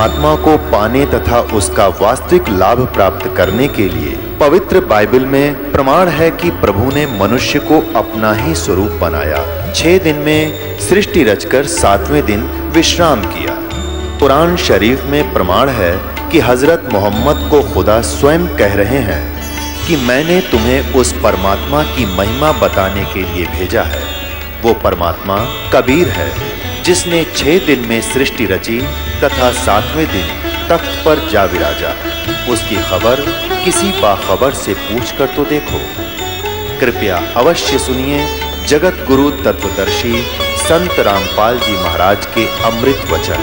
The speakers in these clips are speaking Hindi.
परमात्मा को पाने तथा उसका वास्तविक लाभ प्राप्त करने के लिए पवित्र बाइबल में प्रमाण है कि प्रभु ने मनुष्य को अपना ही स्वरूप बनाया। छह दिन में सृष्टि रचकर सातवें दिन विश्राम किया। कुरान शरीफ में प्रमाण है कि हज़रत मोहम्मद को खुदा स्वयं कह रहे हैं कि मैंने तुम्हें उस परमात्मा की महिमा बताने के लिए भेजा है। वो परमात्मा कबीर है, जिसने छह दिन में सृष्टि रची तथा सातवें दिन तख्त पर जा विराजा। उसकी खबर किसी बाखबर से पूछ कर तो देखो। कृपया अवश्य सुनिए, जगत गुरु तत्वदर्शी संत रामपाल जी महाराज के अमृत वचन।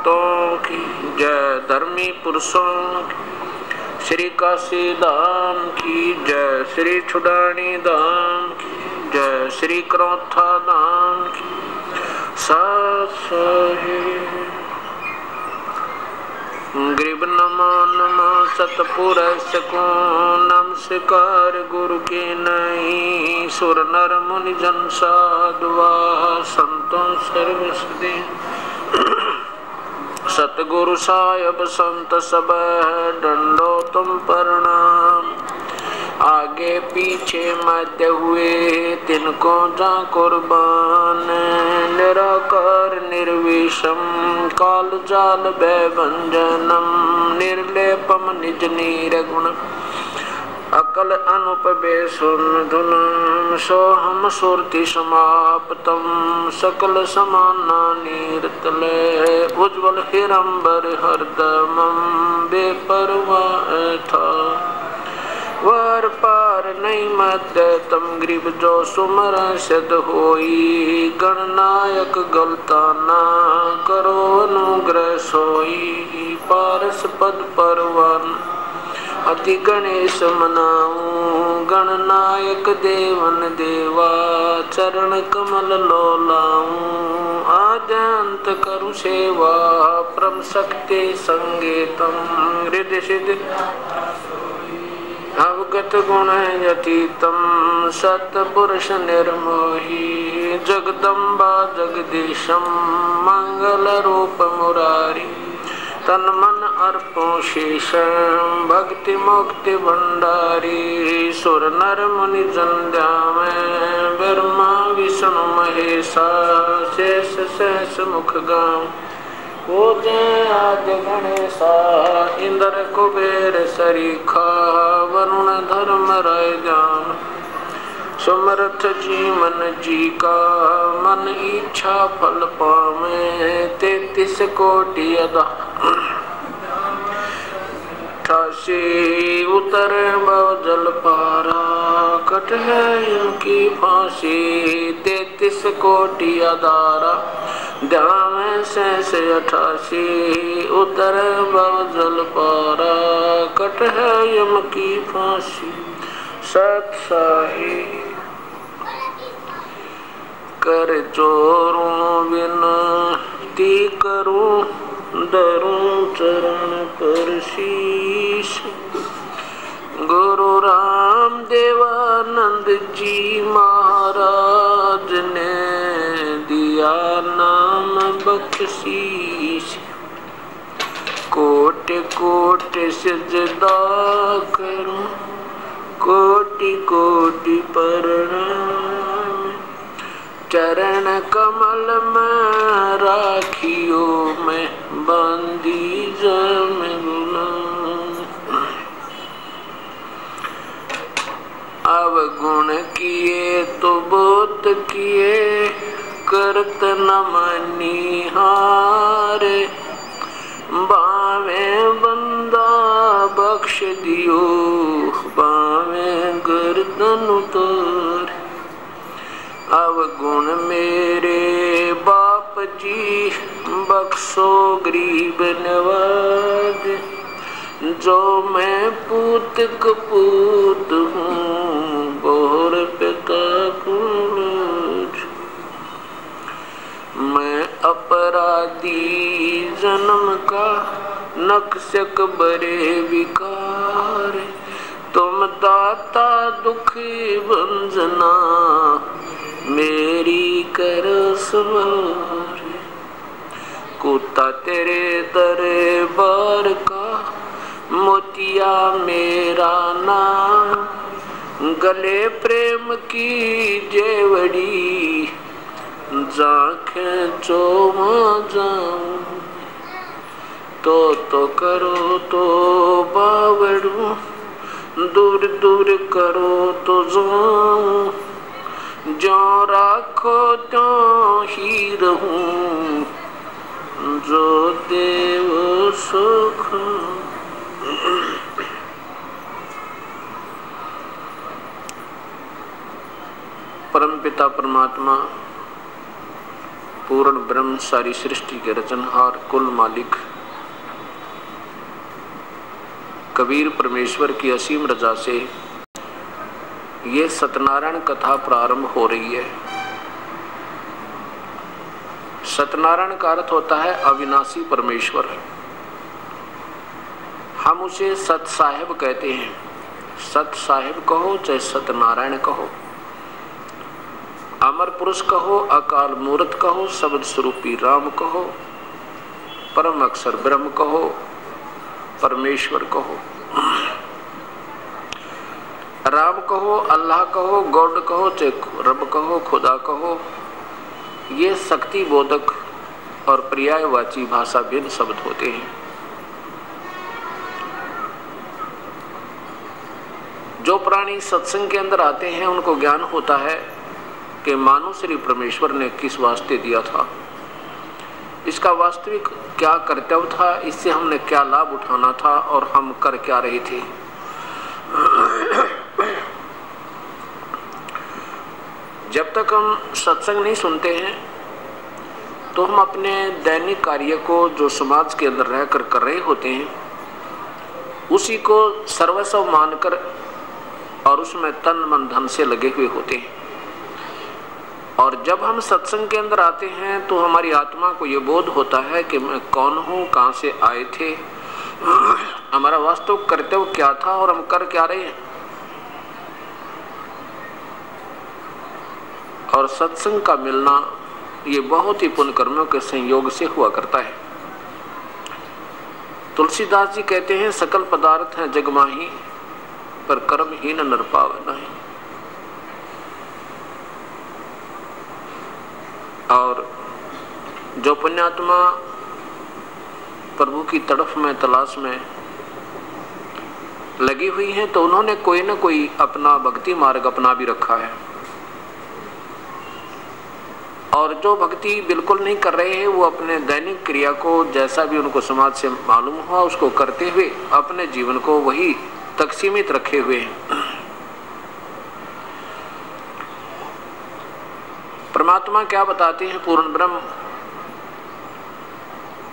भक्तों की जय धर्मी पुरुषों की श्री काशी धाम की जय श्री छुडानी धाम की जय श्री क्रोथा धाम की सात नमो नमो सतपुरुष को नमस्कार गुरु के नहीं सुर नर मुनि जन साधुआ संतों सर्वसदे सतगुरु साहेब संत सब डंडो तुम प्रणाम आगे पीछे मध्य हुए, तिनको जा कुर्बान। निराकार निर्विषम काल जाल भंजनम निर्लेपम निज नीर गुण। अकल अनुप बेसुन धुनम सोहम सुरति समाप्तम सकल समाना नीरतले उज्ज्वल हिरंबर हरदमम बेपरवा था वार पार नहीं मत तम ग्रीब जो सुमर सद होई गणनायक गलता ना करो अनुग्रह सोई पारस पद परवन अति गणेश मनाऊं, गणनायक देवन देवा, चरण कमल लो लाऊं आद्यंत करु सेवा, परम शक्ति संगीतम। हृदय सिद्ध, अवगत गुण यतीतम सतपुरुष निर्मोही, जगदम्बा जगदीशम। मंगल रूप मुरारी। तन मन अर्पो शेष भक्ति मुक्ति भंडारी, सुर नर मुनि जंध्या में ब्रह्मा, विष्णु, महेशा, शेष शेष मुख ओ जय आदि गणेशा, इंद्र कुबेर सरीखा, वरुण धर्म राय जान समर्थ मन जी का मन इच्छा फल पावे तैतीस कोटि अदा। उतर जल पारा, कट है इनकी फांसी, तैतीस कोटि अदारा ध्यान से अठासी, उतर जल पारा, कट है यम की फांसी। सत साही कर चोरों विनती करूँ। दरूं चरण पर शीश। गुरु राम देवानंद जी महाराज ने दिया नाम बख्शीश। कोट कोट सजदा करूँ कोटि कोटि प्रणाम। चरण कमल में राखियो में अवगुण किए तो बोत किए, करत न मनी हारे। बावे बंदा बख्श दियो, बावे गर्दन उतार। अवगुण मेरे बाप जी, बख्शो गरीब नवाज़। जो मैं पूत कपूत हूँ बोर पिता कुछ मैं अपराधी जन्म का नक्शक बड़े विकार। तुम दाता दुखी बंजना मेरी कर सवार कुत्ता तेरे दरबार का मोतिया मेरा नाम। गले प्रेम की जेवड़ी, जाखे चो जाऊँ। तो तो करो तो बावड़ू, दूर दूर करो तो जाऊँ। जो राखो तो ही रहूँ। जो देव सुख। परम पिता परमात्मा, पूर्ण ब्रह्म सारी सृष्टि के रचनहार कुल मालिक, कबीर परमेश्वर की असीम रजा से ये सत्यनारायण कथा प्रारंभ हो रही है। सत्यनारायण का अर्थ होता है अविनाशी परमेश्वर। हम उसे सत साहेब कहते हैं। सत साहेब कहो चाहे सत्यनारायण कहो। अमर पुरुष कहो, अकाल मूर्त कहो, शब्द स्वरूपी राम कहो, परम अक्षर ब्रह्म कहो, परमेश्वर कहो। राम कहो, अल्लाह कहो, गॉड कहो, चाहे रब कहो, खुदा कहो, ये शक्ति बोधक और पर्यायवाची भाषा भिन्न शब्द होते हैं। जो प्राणी सत्संग के अंदर आते हैं, उनको ज्ञान होता है कि मानो श्री परमेश्वर ने किस वास्ते दिया था। इसका वास्तविक क्या कर्तव्य था, इससे हमने क्या लाभ उठाना था और हम कर क्या रहे थे। जब तक हम सत्संग नहीं सुनते हैं तो हम अपने दैनिक कार्य को जो समाज के अंदर रहकर कर रहे होते हैं, उसी को सर्वस्व मानकर और उसमें तन मन धन से लगे हुए होते हैं। और जब हम सत्संग के अंदर आते हैं तो हमारी आत्मा को ये बोध होता है कि मैं कौन हूँ, कहाँ से आए थे, हमारा वास्तव कर्तव्य क्या था और हम कर क्या रहे हैं। और सत्संग का मिलना ये बहुत ही पुण्य कर्मों के संयोग से हुआ करता है। तुलसीदास जी कहते हैं, सकल पदार्थ हैं जगमाही, पर कर्म ही। न नहीं और जो पुण्यात्मा प्रभु की तड़फ में, तलाश में लगी हुई है तो उन्होंने कोई ना कोई अपना भक्ति मार्ग अपना भी रखा है। और जो भक्ति बिल्कुल नहीं कर रहे हैं, वो अपने दैनिक क्रिया को जैसा भी उनको समाज से मालूम हुआ, उसको करते हुए अपने जीवन को वही तक सीमित रखे हुए हैं। परमात्मा क्या बताते हैं? पूर्ण ब्रह्म।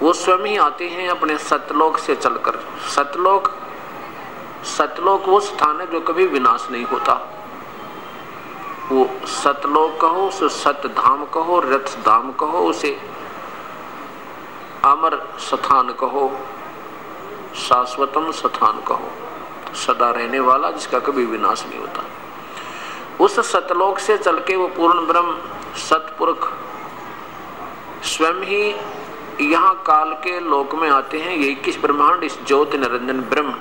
वो स्वयं ही आते हैं अपने सतलोक से चलकर। सतलोक सतलोक वो स्थान है जो कभी विनाश नहीं होता। वो सतलोक कहो, उसे सत धाम कहो रथ धाम कहो, उसे अमर स्थान कहो, शाश्वतम स्थान कहो। सदा रहने वाला जिसका कभी विनाश नहीं होता। उस सतलोक से चल के वो पूर्ण ब्रह्म, सतपुरख, स्वयं ही यहाँ काल के लोक में आते हैं। ये इक्कीस ब्रह्मांड, इस ज्योति निरंजन ब्रह्म,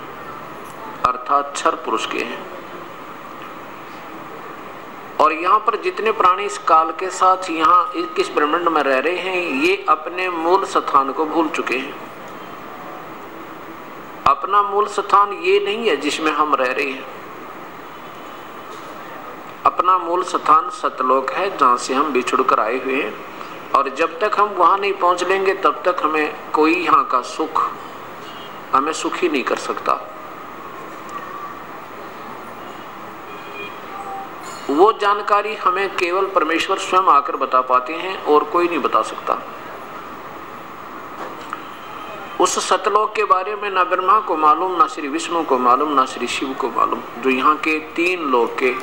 अर्थात छर पुरुष के हैं। और यहाँ पर जितने प्राणी इस काल के साथ यहाँ इक्कीस ब्रह्मांड में रह रहे हैं, ये अपने मूल स्थान को भूल चुके हैं। अपना मूल स्थान ये नहीं है जिसमें हम रह रहे हैं। अपना मूल स्थान सतलोक है, जहाँ से हम बिछुड़ कर आए हुए हैं। और जब तक हम वहाँ नहीं पहुँच लेंगे, तब तक हमें कोई यहाँ का सुख, हमें सुखी नहीं कर सकता। वो जानकारी हमें केवल परमेश्वर स्वयं आकर बता पाते हैं और कोई नहीं बता सकता। उस सतलोक के बारे में ना ब्रह्मा को मालूम, ना श्री विष्णु को मालूम, ना श्री शिव को मालूम, जो यहाँ के तीन लोग के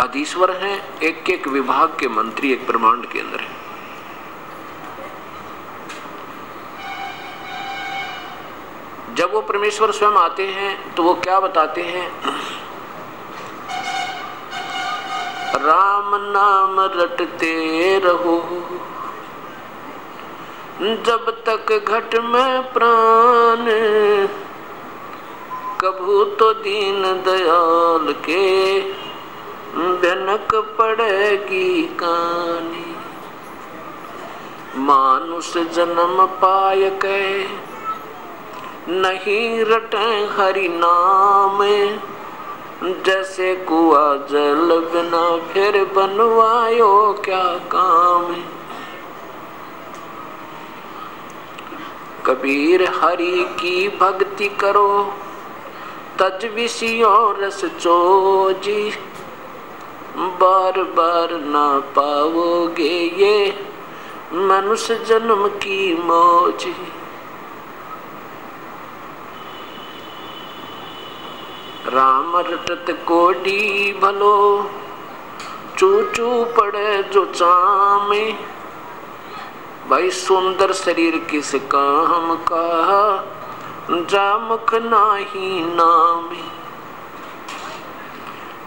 अधीश्वर हैं एक एक विभाग के मंत्री, एक ब्रह्मांड के अंदर है। जब वो परमेश्वर स्वयं आते हैं तो वो क्या बताते हैं? राम नाम रटते रहो। जब तक घट में प्राण, कभू तो दीन दयाल के भनक पड़ेगी कानी। मानुष जन्म पाय के, नहीं रटे हरि नाम। जैसे कुआ जल बिना फिर बनवायो क्या काम है? कबीर हरि की भक्ति करो तज विषयों रस चोजी। बार बार ना पाओगे ये मनुष्य जन्म की मौज। राम रटत कोडी भलो चू चू पड़े जो चामे। भाई सुंदर शरीर किस काम का, जामक नाही नाम।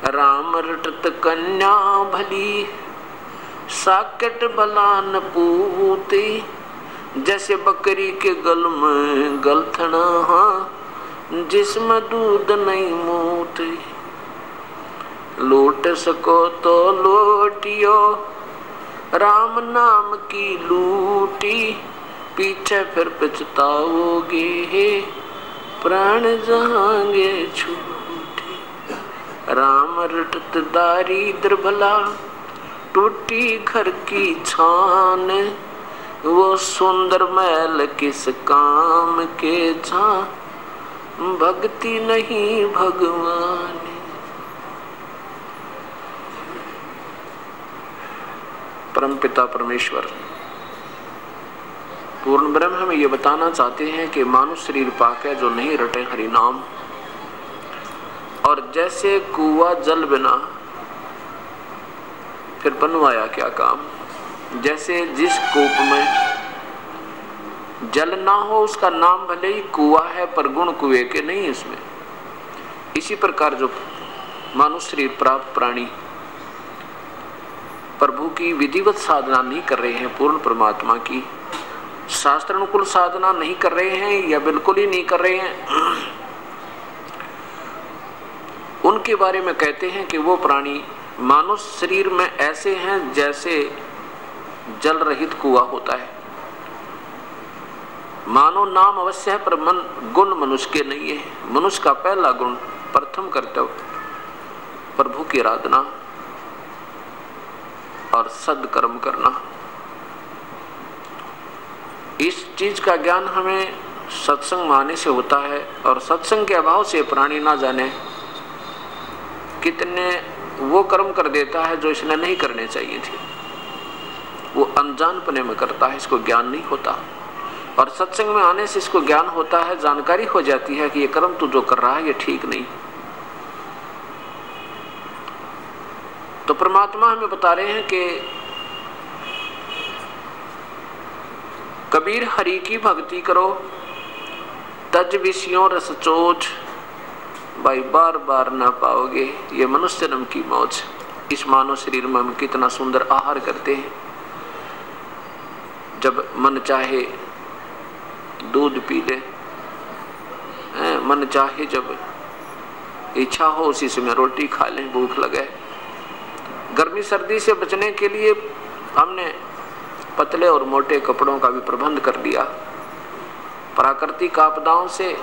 राम रटत कन्या भली, साकेट बलान पूती, जैसे बकरी के गल में गलथना जिसमें दूध नहीं मूती लूट सको तो लोटियो, राम नाम की लूटी, पीछे फिर पछताओगे प्राण जहांगे छूटी। राम रटत दारिद्र भला, टूटी घर की छान, वो सुंदर महल किस काम के छा भक्ति नहीं भगवान। परम पिता परमेश्वर, पूर्ण ब्रह्म हमें ये बताना चाहते हैं कि मानुष शरीर पाक है जो नहीं रटे हरि नाम। और जैसे कुआ जल बिना, फिर बनवाया क्या काम? जैसे जिस कूप में जल ना हो उसका नाम भले ही कुआ है, पर गुण कुएँ के नहीं इसमें इसी प्रकार जो मानुष शरीर प्राप्त प्राणी प्रभु की विधिवत साधना नहीं कर रहे हैं, पूर्ण परमात्मा की शास्त्र अनुकूल साधना नहीं कर रहे हैं या बिल्कुल ही नहीं कर रहे हैं, उनके बारे में कहते हैं कि वो प्राणी मानव शरीर में ऐसे हैं जैसे जल रहित कुआ होता है। मानो नाम अवश्य है, पर मन, गुण मनुष्य के नहीं है। मनुष्य का पहला गुण प्रथम कर्तव्य, प्रभु की आराधना और सदकर्म करना। इस चीज़ का ज्ञान हमें सत्संग माने से होता है और सत्संग के अभाव से प्राणी ना जाने कितने वो कर्म कर देता है जो इसने नहीं करने चाहिए थे। वो अनजानपने में करता है, इसको ज्ञान नहीं होता। और सत्संग में आने से इसको ज्ञान होता है, जानकारी हो जाती है कि ये कर्म तू जो कर रहा है, ये ठीक नहीं। तो परमात्मा हमें बता रहे हैं कि कबीर हरि की भक्ति करो, तज विषयों रस चोच, भाई बार बार ना पाओगे, ये मनुष्य जन्म की मौज। इस मानव शरीर में हम कितना सुंदर आहार करते हैं। जब मन चाहे दूध पी ले। मन चाहे जब इच्छा हो उसी समय रोटी खा लें, भूख लगे। गर्मी सर्दी से बचने के लिए हमने पतले और मोटे कपड़ों का भी प्रबंध कर लिया। प्राकृतिक आपदाओं से,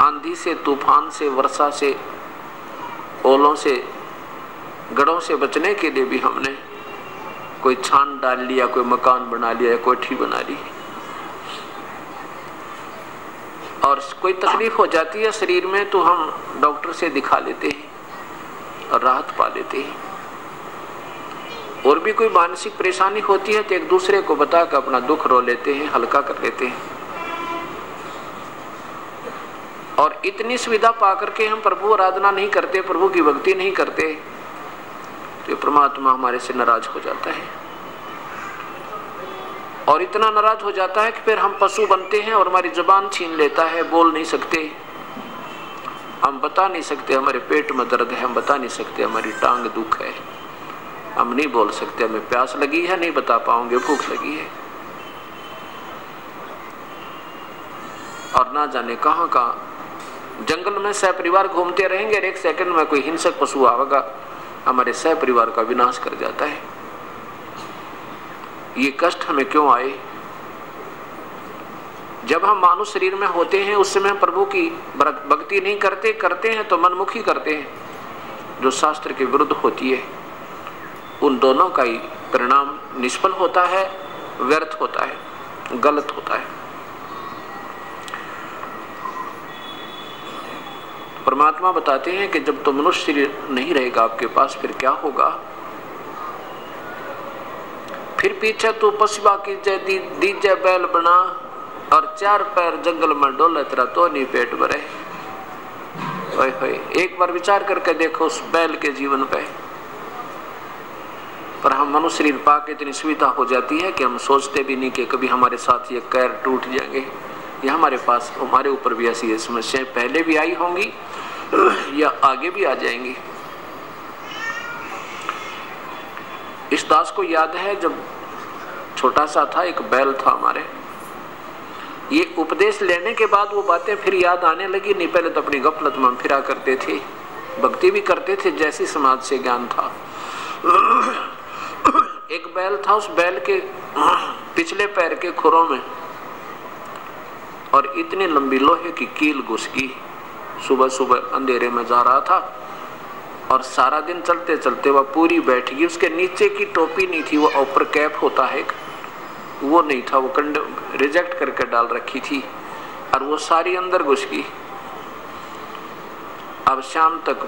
आंधी से, तूफ़ान से, वर्षा से, ओलों से गढ़ों से बचने के लिए भी हमने कोई छान डाल लिया, कोई मकान बना लिया कोठी बना ली और कोई तकलीफ़ हो जाती है शरीर में तो हम डॉक्टर से दिखा लेते हैं और राहत पा लेते हैं। और भी कोई मानसिक परेशानी होती है तो एक दूसरे को बता कर अपना दुख रो लेते हैं, हल्का कर लेते हैं। और इतनी सुविधा पा करके हम प्रभु आराधना नहीं करते, प्रभु की भक्ति नहीं करते तो परमात्मा हमारे से नाराज़ हो जाता है। और इतना नाराज़ हो जाता है कि फिर हम पशु बनते हैं और हमारी ज़ुबान छीन लेता है, बोल नहीं सकते। हम बता नहीं सकते हमारे पेट में दर्द है, हम बता नहीं सकते हमारी टांग दुख है। हम नहीं बोल सकते, हमें प्यास लगी है, नहीं बता पाओगे, भूख लगी है। और ना जाने कहाँ कहाँ जंगल में सह परिवार घूमते रहेंगे और एक सेकंड में कोई हिंसक पशु आवेगा हमारे सह परिवार का विनाश कर जाता है। ये कष्ट हमें क्यों आए? जब हम मानव शरीर में होते हैं, उस समय हम प्रभु की भक्ति नहीं करते करते हैं तो मनमुखी करते हैं, जो शास्त्र के विरुद्ध होती है। उन दोनों का ही परिणाम निष्फल होता है, व्यर्थ होता है, गलत होता है। परमात्मा बताते हैं कि जब तो मनुष्य शरीर नहीं रहेगा, आपके पास फिर क्या होगा? फिर पीछे तू पशुआ की जय दी, दीजे बैल बना और चार पैर जंगल में डोले तेरा तो नहीं पेट भरे। एक बार विचार करके देखो उस बैल के जीवन पे। पर हम मनुष्य शरीर पा के इतनी सुविधा हो जाती है कि हम सोचते भी नहीं कि कभी हमारे साथ ये कैर टूट जाएँगे। या हमारे पास हमारे ऊपर भी ऐसी समस्याएँ पहले भी आई होंगी या आगे भी आ जाएँगी। इस दास को याद है जब छोटा सा था, एक बैल था हमारे। ये उपदेश लेने के बाद वो बातें फिर याद आने लगी, नहीं पहले तो अपनी गफलत में फिरा करते थे। भक्ति भी करते थे, जैसी समाज से ज्ञान था। एक बैल था, उस बैल के पिछले पैर के खुरों में, और इतनी लंबी लोहे की कील घुस गई। सुबह सुबह अंधेरे में जा रहा था। और सारा दिन चलते चलते वह पूरी बैठ गई। उसके नीचे की टोपी नहीं थी वो ऊपर कैप होता है वो नहीं था वो कंड रिजेक्ट करके डाल रखी थी और वो सारी अंदर घुस गई। अब शाम तक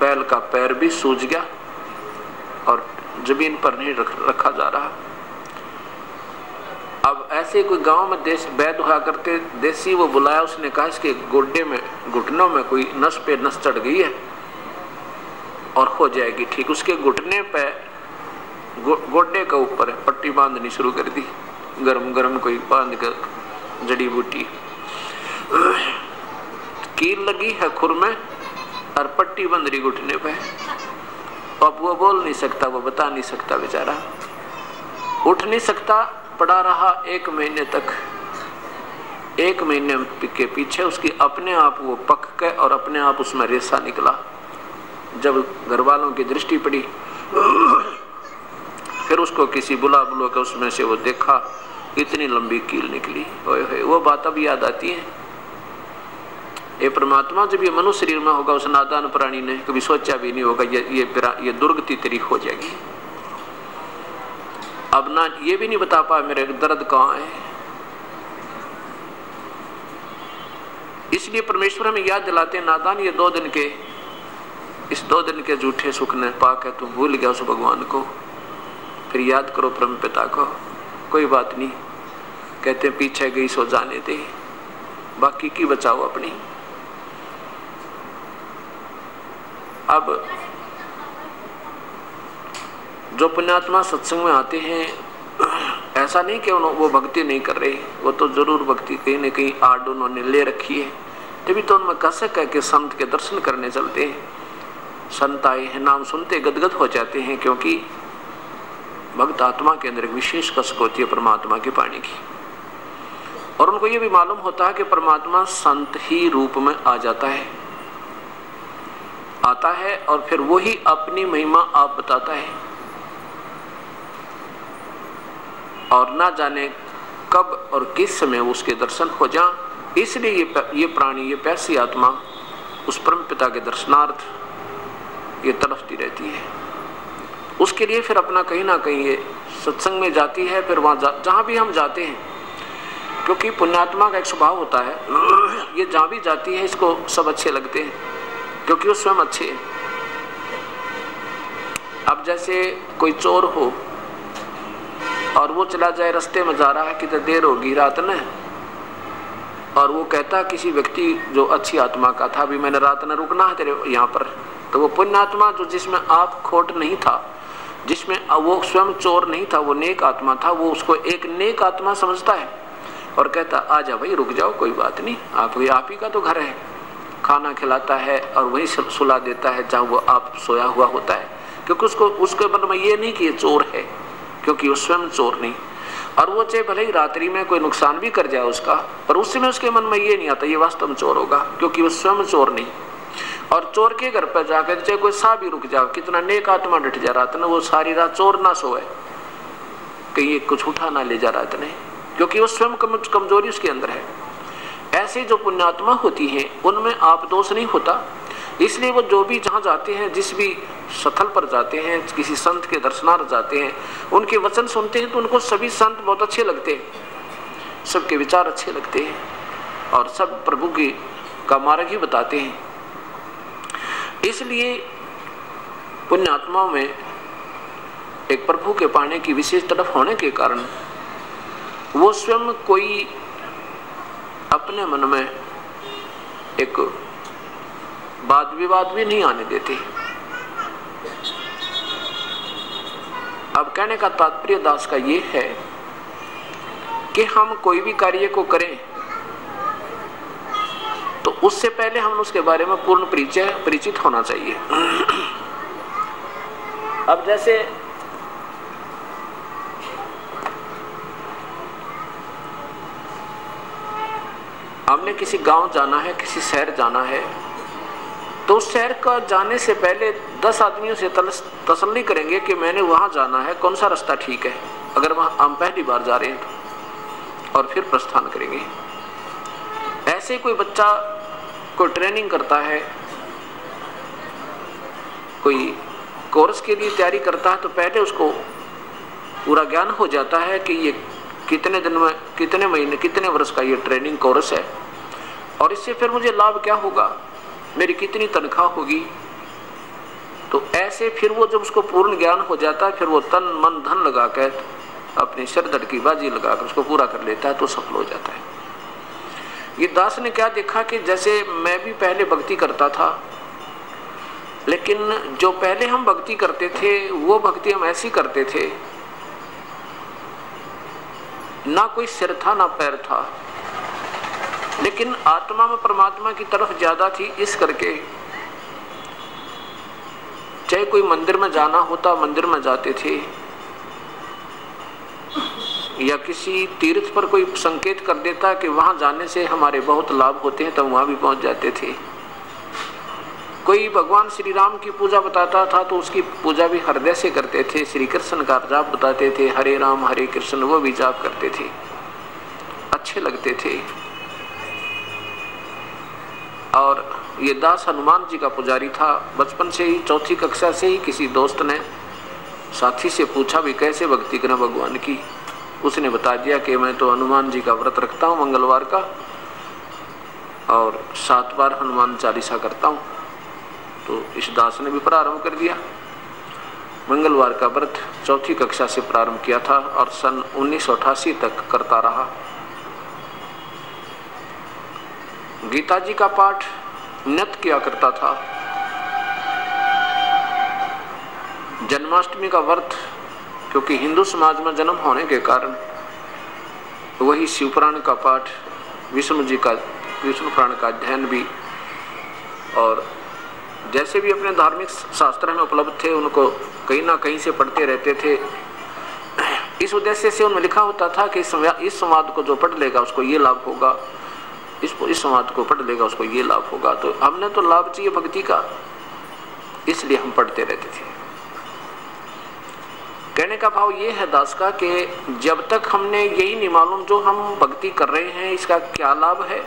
बैल का पैर भी सूज गया और ज़मीन पर नहीं रख, रखा जा रहा। अब ऐसे कोई गाँव में देश वैद हुआ करते देसी वो बुलाया उसने कहा इसके गोड्डे में घुटनों में कोई नस पे नस चढ़ गई है। और हो जाएगी, ठीक। उसके घुटने पे गोड्डे का ऊपर पट्टी बांधनी शुरू कर दी। गरम गरम कोई बाँध कर जड़ी बूटी। कील लगी है खुर में और पट्टी बंद रही घुटने पे। अब वो बोल नहीं सकता, वो बता नहीं सकता बेचारा। उठ नहीं सकता, पड़ा रहा एक महीने तक। एक महीने के पीछे उसकी अपने आप वो पक के और अपने आप उसमें रेसा निकला। जब घर वालों की दृष्टि पड़ी, फिर उसको किसी बुला बुला के उसमें से वो देखा, इतनी लंबी कील निकली। ओए वो बात अब याद आती है। ये परमात्मा जब ये मनुष्य शरीर में होगा, उस नादान प्राणी ने कभी सोचा भी नहीं होगा, ये ये ये दुर्गति तेरी हो जाएगी। अब ना, ये भी नहीं बता पा मेरे दर्द कहाँ है। इसलिए परमेश्वर हमें याद दिलाते नादान ये दो दिन के इस दो दिन के झूठे सुख ने पाक है तुम भूल गया उस भगवान को। फिर याद करो परम पिता को। कोई बात नहीं, कहते पीछे गई सो जाने दे। बाकी की बचाओ अपनी। अब जो पुण्यात्मा सत्संग में आते हैं, ऐसा नहीं कि वो भक्ति नहीं कर रहे। वो तो ज़रूर भक्ति कहीं ना कहीं आड उन्होंने ले रखी है। तभी तो उनमें कसक है कि संत के दर्शन करने चलते हैं। संत आए हैं, नाम सुनते गदगद हो जाते हैं क्योंकि भक्त आत्मा के अंदर एक विशेष कसक होती है परमात्मा की पानी की। और उनको ये भी मालूम होता है कि परमात्मा संत ही रूप में आ जाता है। आता है और फिर वही अपनी महिमा आप बताता है। और ना जाने कब और किस समय उसके दर्शन हो जा इसलिए ये ये प्राणी, ये पैसी आत्मा उस परम पिता के दर्शनार्थ ये तड़फती रहती है। उसके लिए फिर अपना कहीं ना कहीं ये सत्संग में जाती है फिर वहाँ जा, जहाँ भी हम जाते हैं क्योंकि पुण्यात्मा का एक स्वभाव होता है ये जहाँ भी जाती है इसको सब अच्छे लगते हैं क्योंकि वो स्वयं अच्छे हैं। अब जैसे कोई चोर हो और वो चला जाए रास्ते में जा रहा है कितने देर होगी रात में और वो कहता किसी व्यक्ति जो अच्छी आत्मा का था अभी मैंने रात न रुकना है तेरे यहाँ पर। तो वो पुण्य आत्मा जो जिसमें आप खोट नहीं था, जिसमें वो स्वयं चोर नहीं था, वो नेक आत्मा था, वो उसको एक नेक आत्मा समझता है और कहता आ जा भाई, रुक जाओ, कोई बात नहीं, आप आप ही का तो घर है। खाना खिलाता है और वही सुला देता है जहाँ वो आप सोया हुआ होता है। क्योंकि उसको, उसके मन में ये नहीं कि ये चोर है, क्योंकि वो स्वयं चोर नहीं। और वो चाहे भले ही रात्रि में कोई नुकसान भी कर जाए उसका, पर उस समय उसके मन में ये नहीं आता, ये वास्तव में चोर होगा, क्योंकि वो स्वयं चोर नहीं। और चोर के घर पर जाकर चाहे कोई सा भी रुक जाओ कितना नेक आत्मा डट जा रहा था ना वो सारी रात चोर ना सोए। कहीं कुछ उठा ना ले जा रहा था नहीं क्योंकि वो स्वयं कम, कमज़ोरी उसके अंदर है। ऐसे जो पुण्यात्मा होती है उनमें आप दोष नहीं होता। इसलिए वो जो भी जहाँ जाते हैं जिस भी स्थल पर जाते हैं किसी संत के दर्शनार्थ जाते हैं उनके वचन सुनते हैं तो उनको सभी संत बहुत अच्छे लगते हैं। सबके विचार अच्छे लगते हैं। और सब प्रभु की का मार्ग ही बताते हैं। इसलिए पुण्यात्माओं में एक प्रभु के पाने की विशेष तरफ़ होने के कारण वो स्वयं कोई अपने मन में एक वाद विवाद भी नहीं आने देते। अब कहने का तात्पर्य दास का ये है कि हम कोई भी कार्य को करें उससे पहले हम उसके बारे में पूर्ण परिचय, परिचित होना चाहिए। अब जैसे हमने किसी गाँव जाना है, किसी शहर जाना है तो उस शहर का जाने से पहले दस आदमियों से तसल्ली करेंगे कि मैंने वहाँ जाना है, कौन सा रास्ता ठीक है? अगर वहाँ हम पहली बार जा रहे हैं तो। और फिर प्रस्थान करेंगे। ऐसे कोई बच्चा कोई ट्रेनिंग करता है, कोई कोर्स के लिए तैयारी करता है तो पहले उसको पूरा ज्ञान हो जाता है कि ये कितने दिन में, कितने महीने, कितने वर्ष का ये ट्रेनिंग कोर्स है। और इससे फिर मुझे लाभ क्या होगा? मेरी कितनी तनख्वाह होगी? तो ऐसे फिर वो जब उसको पूर्ण ज्ञान हो जाता है, फिर वो तन, मन, धन लगा कर अपनी सिर की बाजी लगा कर उसको पूरा कर लेता है तो सफल हो जाता है। ये दास ने क्या देखा कि जैसे मैं भी पहले भक्ति करता था, लेकिन जो पहले हम भक्ति करते थे, वो भक्ति हम ऐसी करते थे। ना कोई सिर था, ना पैर था। लेकिन आत्मा में परमात्मा की तरफ़ ज़्यादा थी, इस करके। चाहे कोई मंदिर में जाना होता, मंदिर में जाते थे। या किसी तीर्थ पर कोई संकेत कर देता कि वहाँ जाने से हमारे बहुत लाभ होते हैं, तब वहाँ भी पहुँच जाते थे। कोई भगवान श्री राम की पूजा बताता था तो उसकी पूजा भी हृदय से करते थे श्री कृष्ण का जाप बताते थे, हरे राम, हरे कृष्ण, वो भी जाप करते थे। अच्छे लगते थे। और ये दास हनुमान जी का पुजारी था, बचपन से ही, चौथी कक्षा से ही किसी दोस्त ने साथी से पूछा भी, कैसे भक्ति करें भगवान की? उसने बता दिया कि मैं तो हनुमान जी का व्रत रखता हूँ मंगलवार का और सात बार हनुमान चालीसा करता हूँ। तो इस दास ने भी प्रारंभ कर दिया। मंगलवार का व्रत चौथी कक्षा से प्रारंभ किया था और सन उन्नीस सौ अठासी तक करता रहा। गीता जी का पाठ नित किया करता था। जन्माष्टमी का व्रत क्योंकि हिंदू समाज में जन्म होने के कारण वही शिवपुराण का पाठ, विष्णु जी का, विष्णु पुराण का अध्ययन भी और जैसे भी अपने धार्मिक शास्त्र में उपलब्ध थे, उनको कहीं ना कहीं से पढ़ते रहते थे। इस उद्देश्य से उनमें लिखा होता था कि इस संवाद को जो पढ़ लेगा, उसको ये लाभ होगा। इस इस संवाद को पढ़ लेगा, उसको ये लाभ होगा। तो हमने तो लाभ चाहिए भक्ति का, इसलिए हम पढ़ते रहते थे। कहने का भाव ये है दास का कि जब तक हमने यही नहीं मालूम जो हम भक्ति कर रहे हैं, इसका क्या लाभ है?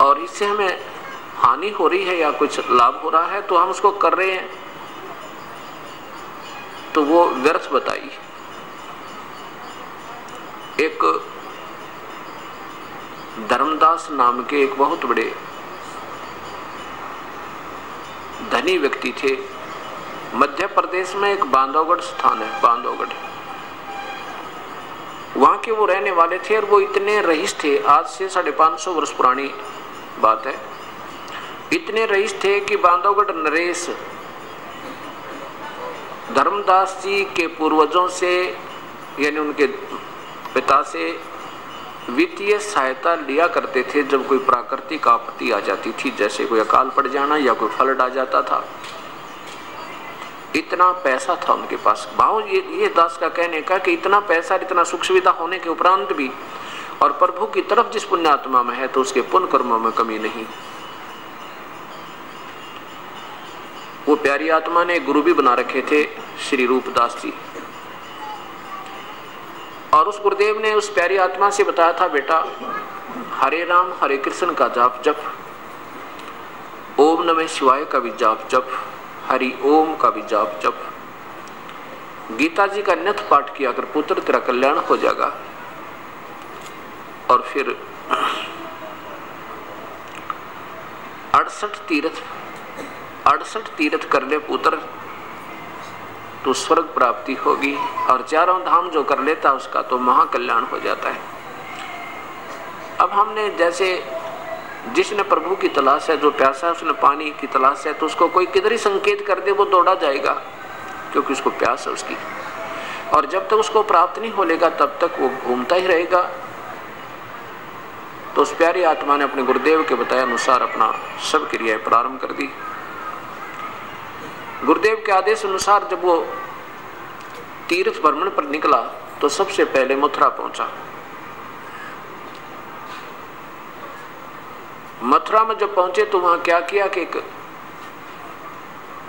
और इससे हमें हानि हो रही है या कुछ लाभ हो रहा है तो हम उसको कर रहे हैं। तो वो व्यर्थ बताई। एक धर्मदास नाम के एक बहुत बड़े धनी व्यक्ति थे। प्रदेश में एक बांधवगढ़ स्थान है, बांधवगढ़। वहाँ के वो रहने वाले थे और वो इतने रईस थे, आज से साढ़े पाँच सौ वर्ष पुरानी बात है। इतने रईस थे कि बांधवगढ़ नरेश धर्मदास जी के पूर्वजों से, यानी उनके पिता से वित्तीय सहायता लिया करते थे जब कोई प्राकृतिक आपत्ति आ जाती थी, जैसे कोई अकाल पड़ जाना या कोई फ्लड आ जाता था। इतना पैसा था उनके पास। भाव ये ये दास का कहने का कि इतना पैसा इतना सुख सुविधा होने के उपरांत भी और प्रभु की तरफ़ जिस पुण्यात्मा में है तो उसके पुण्य कर्मों में कमी नहीं। वो प्यारी आत्मा ने गुरु भी बना रखे थे, श्री रूपदास जी। और उस गुरुदेव ने उस प्यारी आत्मा से बताया था, बेटा, हरे राम, हरे कृष्ण का जाप जप। ओम नमः शिवाय का भी जाप जप। हरि ओम का भी जाप जप। गीता जी का नथ पाठ किया अगर पुत्र, तेरा कल्याण हो जाएगा। और फिर अड़सठ तीर्थ अड़सठ तीर्थ कर ले पुत्र तो स्वर्ग प्राप्ति होगी। और चारों धाम जो कर लेता, उसका तो महाकल्याण हो जाता है। अब हमने जैसे जिसने प्रभु की तलाश है, जो प्यासा है, उसने पानी की तलाश है तो उसको कोई किधर ही संकेत कर दे, वो दौड़ा जाएगा, क्योंकि उसको प्यास है उसकी। और जब तक उसको प्राप्त नहीं हो लेगा तब तक वो घूमता ही रहेगा। तो उस प्यारी आत्मा ने अपने गुरुदेव के बताए अनुसार अपना सब क्रियाएँ प्रारंभ कर दी। गुरुदेव के आदेश अनुसार जब वो तीर्थ भ्रमण पर निकला तो सबसे पहले मथुरा पहुँचा। मथुरा में जब पहुँचे तो वहाँ क्या किया कि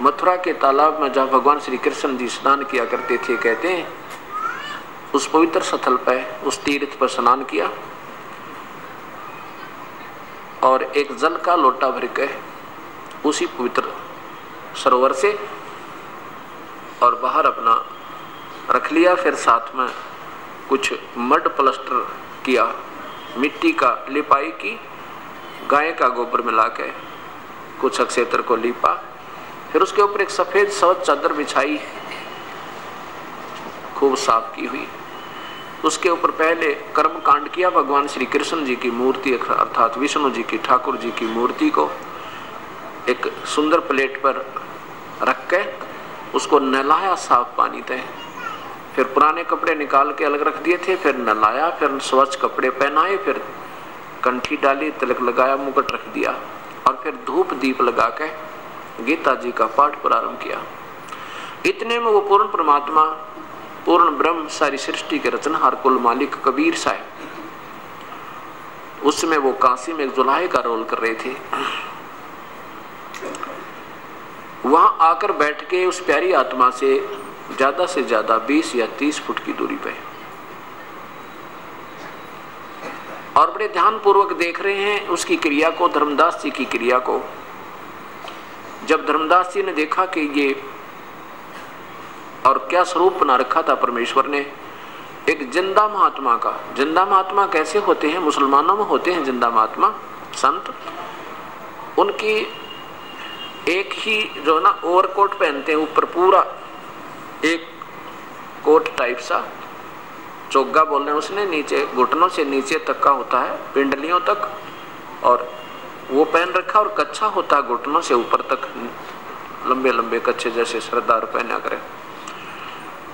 मथुरा के तालाब में जहाँ भगवान श्री कृष्ण जी स्नान किया करते थे, कहते हैं, उस पवित्र स्थल पर उस तीर्थ पर स्नान किया। और एक जल का लोटा भर के उसी पवित्र सरोवर से और बाहर अपना रख लिया। फिर साथ में कुछ मड प्लस्टर किया, मिट्टी का लिपाई की गाय का गोबर मिला के कुछ अक्षेत्र को लीपा, फिर उसके ऊपर एक सफ़ेद सवत चादर बिछाई। खूब साफ़ की हुई। उसके ऊपर पहले कर्म कांड किया भगवान श्री कृष्ण जी की मूर्ति, अर्थात विष्णु जी की, ठाकुर जी की मूर्ति को एक सुंदर प्लेट पर रख के उसको नहलाया साफ़ पानी थे फिर पुराने कपड़े निकाल के अलग रख दिए थे, फिर नहलाया, फिर स्वच्छ कपड़े पहनाए, फिर कंठी डाली, तिलक लगाया, मुकुट रख दिया और फिर धूप दीप लगा के गीता जी का पाठ प्रारंभ किया। इतने में वो पूर्ण परमात्मा, पूर्ण ब्रह्म, सारी सृष्टि के रचनहार, कुल मालिक, कबीर साहब। उसमें वो काशी में एक जुलाहे का रोल कर रहे थे। वहाँ आकर बैठ के उस प्यारी आत्मा से ज़्यादा से ज़्यादा 20 या 30 फुट की दूरी पे और बड़े ध्यान पूर्वक देख रहे हैं उसकी क्रिया को, धर्मदास जी की क्रिया को। जब धर्मदास जी ने देखा कि ये और क्या स्वरूप बना रखा था परमेश्वर ने, एक ज़िंदा महात्मा का, ज़िंदा महात्मा कैसे होते हैं? मुसलमानों में होते हैं ज़िंदा महात्मा, संत। उनकी एक ही जो ना, ओवरकोट पहनते हैं, ऊपर पूरा एक कोट टाइप सा। चोगा बोल रहे हैं उसने नीचे, घुटनों से नीचे तक का होता है, पिंडलियों तक, और वो पहन रखा और कच्चा होता है घुटनों से ऊपर तक, लंबे लंबे कच्चे जैसे सरदार पहना करे।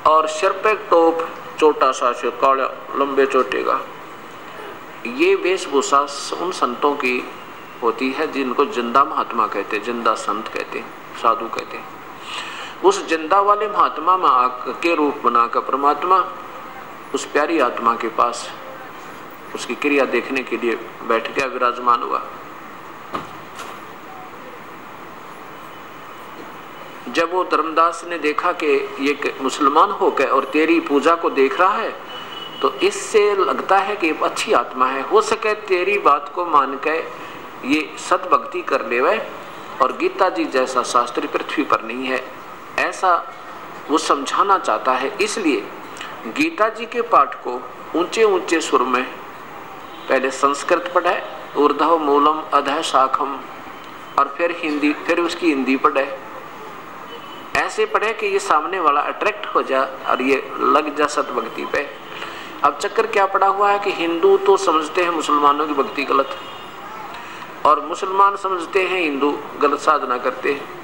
और सिर पे टोप, छोटा सा से काला, लंबे चोटे का। ये वेशभूषा उन संतों की होती है जिनको ज़िंदा महात्मा कहते हैं, ज़िंदा संत कहते हैं, साधु कहते हैं। उस ज़िंदा वाले महात्मा में के रूप बनाकर परमात्मा उस प्यारी आत्मा के पास उसकी क्रिया देखने के लिए बैठ गया, विराजमान हुआ। जब वो धर्मदास ने देखा कि ये मुसलमान होकर और तेरी पूजा को देख रहा है तो इससे लगता है कि अच्छी आत्मा है। हो सके तेरी बात को मान के ये सदभक्ति कर ले और गीता जी जैसा शास्त्री पृथ्वी पर नहीं है, ऐसा वो समझाना चाहता है। इसलिए गीता जी के पाठ को ऊँचे ऊँचे सुर में पहले संस्कृत पढ़े, ऊर्धव मूलम अध शाखम, और फिर हिंदी, फिर उसकी हिंदी पढ़े। ऐसे पढ़े कि ये सामने वाला अट्रैक्ट हो जा और ये लग जा सतभक्ति पे। अब चक्कर क्या पड़ा हुआ है कि हिंदू तो समझते हैं मुसलमानों की भक्ति गलत, और मुसलमान समझते हैं हिंदू गलत साधना करते हैं।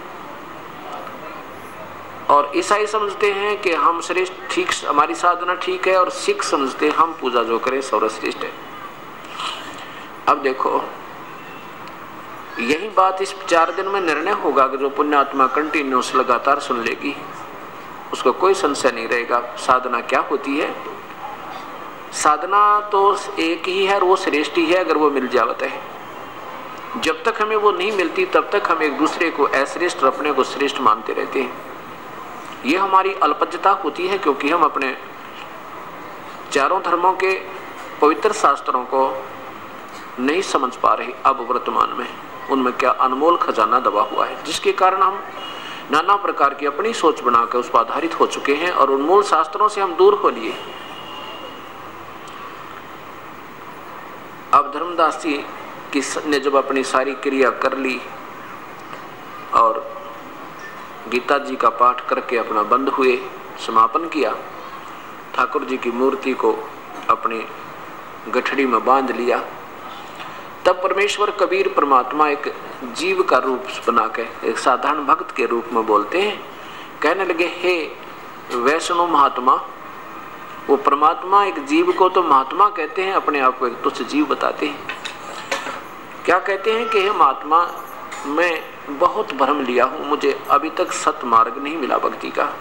और ईसाई समझते हैं कि हम श्रेष्ठ, ठीक, हमारी साधना ठीक है और सिख समझते हैं, हम पूजा जो करें सर्वश्रेष्ठ है। अब देखो, यही बात इस चार दिन में निर्णय होगा कि जो पुण्यात्मा कंटिन्यूस लगातार सुन लेगी। उसको कोई संशय नहीं रहेगा, साधना क्या होती है? साधना तो एक ही है और वो श्रेष्ठ ही है अगर वो मिल जावत है। जब तक हमें वो नहीं मिलती, तब तक हम एक दूसरे को अश्रेष्ठ अपने को श्रेष्ठ मानते रहते हैं। ये हमारी अल्पज्यता होती है क्योंकि हम अपने चारों धर्मों के पवित्र शास्त्रों को नहीं समझ पा रहे अब वर्तमान में। उनमें क्या अनमोल खजाना दबा हुआ है? जिसके कारण हम नाना प्रकार की अपनी सोच बनाकर उस पर आधारित हो चुके हैं और उन्मूल शास्त्रों से हम दूर हो लिए। अब धर्मदास जी ने जब अपनी सारी क्रिया कर ली और गीता जी का पाठ करके अपना बंद हुए, समापन किया। ठाकुर जी की मूर्ति को अपने गठड़ी में बाँध लिया। तब परमेश्वर कबीर परमात्मा एक जीव का रूप बना के, एक साधारण भक्त के रूप में बोलते हैं। कहने लगे, हे वैष्णो महात्मा, वो परमात्मा एक जीव को तो महात्मा कहते हैं, अपने आप को एक तुच्छ जीव बताते हैं। क्या कहते हैं कि हे महात्मा, मैं बहुत भ्रम लिया हूँ, मुझे अभी तक सत मार्ग नहीं मिला भक्ति का।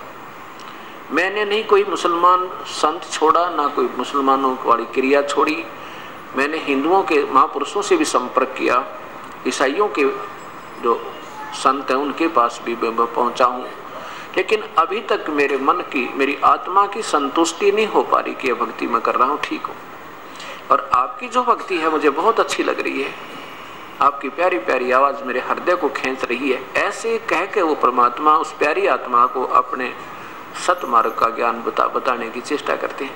मैंने नहीं कोई मुसलमान संत छोड़ा, ना कोई मुसलमानों वाली क्रिया छोड़ी। मैंने हिंदुओं के महापुरुषों से भी संपर्क किया। ईसाइयों के जो संत हैं, उनके पास भी मैं पहुँचा हूँ। लेकिन अभी तक मेरे मन की, मेरी आत्मा की संतुष्टि नहीं हो पा रही कि भक्ति मैं कर रहा हूँ, ठीक हूँ। और आपकी जो भक्ति है, मुझे बहुत अच्छी लग रही है। आपकी प्यारी प्यारी आवाज़ मेरे हृदय को खींच रही है। ऐसे कह के वो परमात्मा उस प्यारी आत्मा को अपने सत मार्ग का ज्ञान बता, बताने की चेष्टा करते हैं।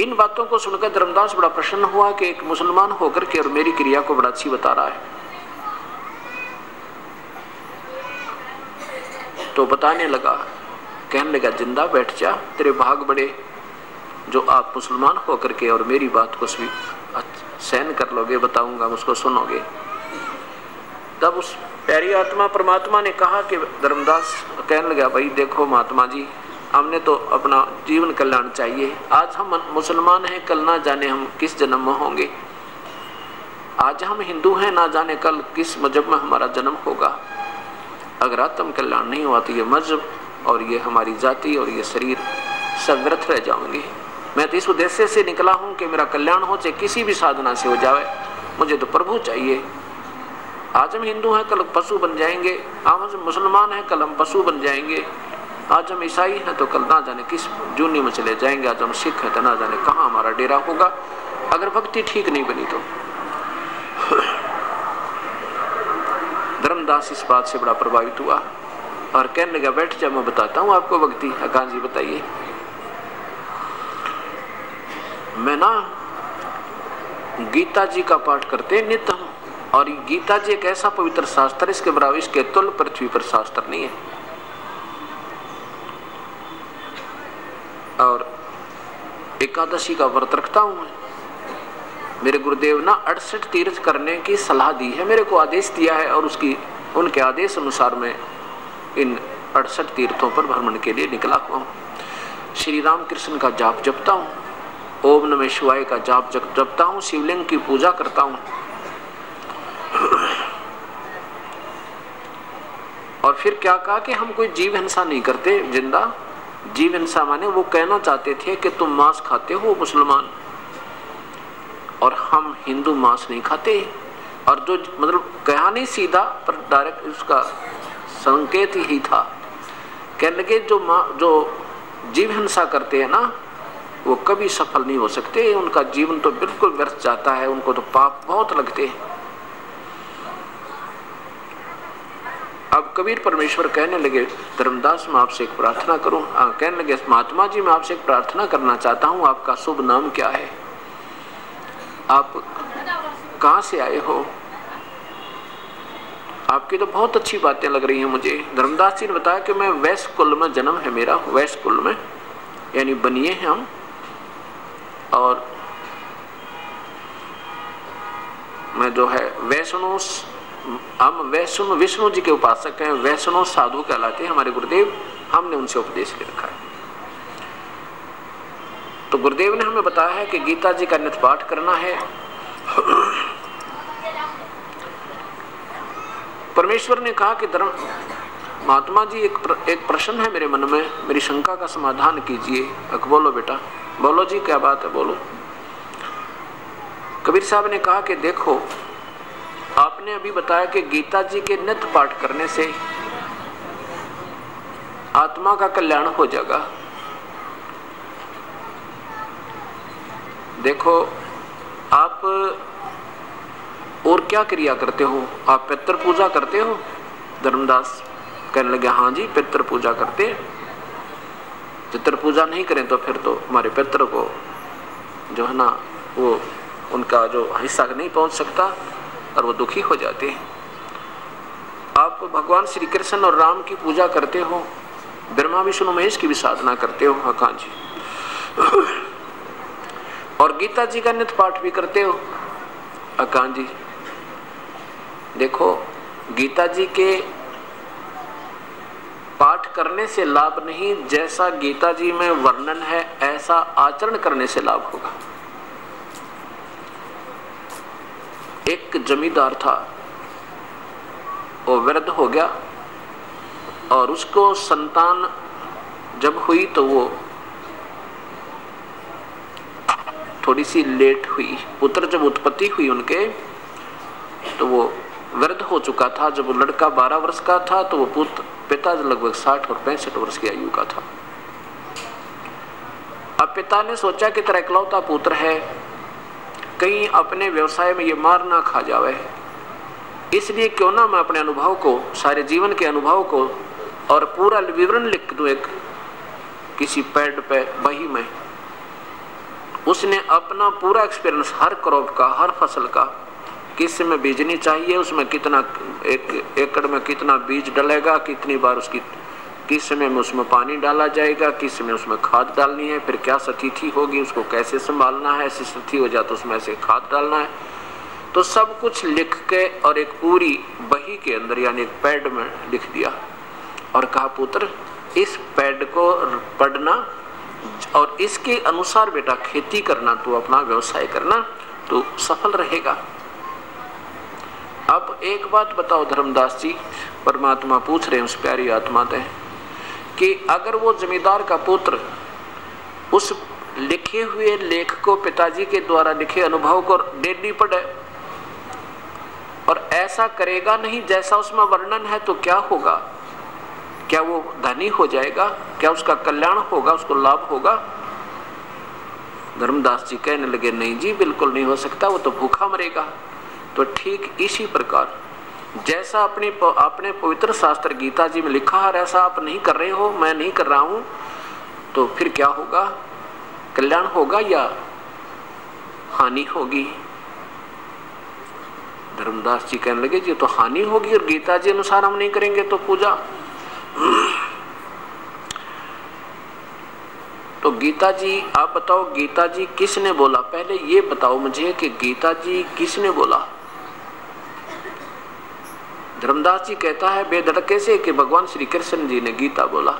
इन बातों को सुनकर धर्मदास बड़ा प्रसन्न हुआ कि एक मुसलमान होकर के और मेरी क्रिया को बड़ा अच्छी बता रहा है। तो बताने लगा, कहने लगा, ज़िंदा बैठ जा, तेरे भाग बड़े, जो आप मुसलमान होकर के और मेरी बात को भी सहन कर लोगे, बताऊँगा, उसको सुनोगे। तब उस प्यारी आत्मा, परमात्मा ने कहा कि धर्मदास, कहने लगा, भाई, देखो महात्मा जी, हमने तो अपना जीवन कल्याण चाहिए। आज हम मुसलमान हैं, कल ना जाने हम किस जन्म में होंगे। आज हम हिंदू हैं, ना जाने कल किस मज़हब में हमारा जन्म होगा। अगर आत्म कल्याण नहीं हुआ तो ये मज़हब और ये हमारी जाति और ये शरीर सब रह जाएँगे मैं तो इस उद्देश्य से निकला हूँ कि मेरा कल्याण हो, चाहे किसी भी साधना से हो जाए मुझे तो प्रभु चाहिए। आज हम हिंदू हैं, कल पशु बन जाएँगे। आज हम मुसलमान हैं, कल हम पशु बन जाएँगे। आज हम ईसाई हैं तो कल ना जाने किस जूनी में चले जाएँगे। आज हम सिख हैं तो ना जाने कहाँ हमारा डेरा होगा। अगर भक्ति ठीक नहीं बनी तो। धर्मदास इस बात से बड़ा प्रभावित हुआ। और कहने लगा, बैठ जा, मैं बताता हूँ आपको भक्ति। अकान जी, बताइए। मैं ना गीता जी का पाठ करते नित्य हूँ। और गीता जी एक ऐसा पवित्र शास्त्र इसके बराबर इसके तुल पृथ्वी पर शास्त्र नहीं है। और एकादशी का व्रत रखता हूँ मेरे गुरुदेव ना अड़सठ तीर्थ करने की सलाह दी है, मेरे को आदेश दिया है और उसकी, उनके आदेश अनुसार मैं इन अड़सठ तीर्थों पर भ्रमण के लिए निकला हुआ हूँ। श्री राम कृष्ण का जाप जपता हूँ। ओम नमः शिवाय का जाप जपता हूँ, शिवलिंग की पूजा करता हूँ। और फिर क्या कहा कि हम कोई जीव हिंसा नहीं करते, ज़िंदा? जीव हिंसा माने वो कहना चाहते थे कि तुम मांस खाते हो, मुसलमान। और हम हिंदू मांस नहीं खाते। और जो मतलब कहा नहीं सीधा, पर डायरेक्ट उसका संकेत ही था। कहने लगे, जो जो जीव हिंसा करते हैं ना वो कभी सफल नहीं हो सकते। उनका जीवन तो बिल्कुल व्यर्थ जाता है। उनको तो पाप बहुत लगते हैं। अब कबीर परमेश्वर कहने लगे धर्मदास मैं आपसे एक प्रार्थना करूँ। आ, कहने लगे महात्मा जी मैं आपसे एक प्रार्थना करना चाहता हूँ। आपका शुभ नाम क्या है? आप कहा से आए हो? आपकी तो बहुत अच्छी बातें लग रही हैं मुझे। धर्मदास जी ने बताया कि मैं वैश्य कुल में जन्म है मेरा। वैश्य कुल में यानी बनिए हैं हम। और मैं जो है वैष्णो हम वैष्णो, विष्णु जी के उपासक हैं, वैष्णो साधु कहलाते हैं हमारे गुरुदेव। हमने उनसे उपदेश ले रखा है। तो गुरुदेव ने हमें बताया है कि गीता जी का नित पाठ करना है। परमेश्वर ने कहा कि धर्म महात्मा जी एक प्र, एक प्रश्न है मेरे मन में। मेरी शंका का समाधान कीजिए। बोलो बेटा। बोलो जी क्या बात है? बोलो। कबीर साहब ने कहा कि देखो आपने अभी बताया कि गीता जी के नित्य पाठ करने से आत्मा का कल्याण हो जाएगा। देखो आप और क्या क्रिया करते हो? आप पितर पूजा करते हो धर्मदास? कहने लगे हाँ जी, पितर पूजा करते पितर पूजा नहीं करें तो फिर तो हमारे पितर को जो है ना, वो उनका जो हिस्सा नहीं पहुँच सकता और वो दुखी हो जाते हैं। आप भगवान श्री कृष्ण और राम की पूजा करते हो, ब्रह्मा, विष्णु, महेश की भी साधना करते हो हका जी। और गीता जी का नित्य पाठ भी करते हो अकान जी। देखो, गीता जी के पाठ करने से लाभ नहीं, जैसा गीता जी में वर्णन है, ऐसा आचरण करने से लाभ होगा। एक जमींदार था, वो वृद्ध हो गया, और उसको संतान जब हुई तो वो थोड़ी सी लेट हुई। पुत्र जब उत्पत्ति हुई उनके तो वो वृद्ध हो चुका था। जब लड़का बारह वर्ष का था तो वो पुत्र पिता लगभग साठ और पैंसठ वर्ष की आयु का था। अब पिता ने सोचा कि तेरा इकलौता पुत्र है। कहीं अपने व्यवसाय में ये मार ना खा जावे। इसलिए क्यों ना मैं अपने अनुभव को, सारे जीवन के अनुभव को और पूरा विवरण लिख दू एक किसी पैड पे वही में। उसने अपना पूरा एक्सपीरियंस हर क्रॉप का, हर फ़सल का किसमें बीजनी चाहिए, उसमें कितना, एक एकड़ में कितना बीज डलेगा, कितनी बार उसकी, किस समय में उसमें पानी डाला जाएगा, किस समय उसमें खाद डालनी है, फिर क्या स्थिति होगी, उसको कैसे संभालना है, ऐसी स्थिति हो जाए तो उसमें ऐसे खाद डालना है। तो सब कुछ लिख के और एक पूरी बही के अंदर, यानी एक पैड में लिख दिया। और कहा, पुत्र, इस पैड को पढ़ना और इसके अनुसार बेटा खेती करना तो अपना व्यवसाय करना तो सफल रहेगा। अब एक बात बताओ धर्मदास जी, परमात्मा पूछ रहे हैं उस प्यारी आत्मा से कि अगर वो जमींदार का पुत्र उस लिखे हुए लेख को पिताजी के द्वारा लिखे अनुभव को डेली पढ़े और ऐसा करेगा नहीं जैसा उसमें वर्णन है तो क्या होगा? क्या वो धनी हो जाएगा? क्या उसका कल्याण होगा? उसको लाभ होगा? धर्मदास जी कहने लगे, नहीं जी, बिल्कुल नहीं हो सकता, वो तो भूखा मरेगा। तो ठीक इसी प्रकार, जैसा अपने अपने पवित्र शास्त्र गीता जी में लिखा है ऐसा आप नहीं कर रहे हो, मैं नहीं कर रहा हूँ तो फिर क्या होगा? कल्याण होगा या हानि होगी? धर्मदास जी कहने लगे जी तो हानि होगी और गीता जी अनुसार हम नहीं करेंगे तो पूजा। तो गीता जी, आप बताओ, गीता जी किसने बोला? पहले ये बताओ मुझे कि गीता जी किसने बोला? धर्मदास जी कहता है, बेधड़के से कि भगवान श्री कृष्ण जी ने गीता बोला?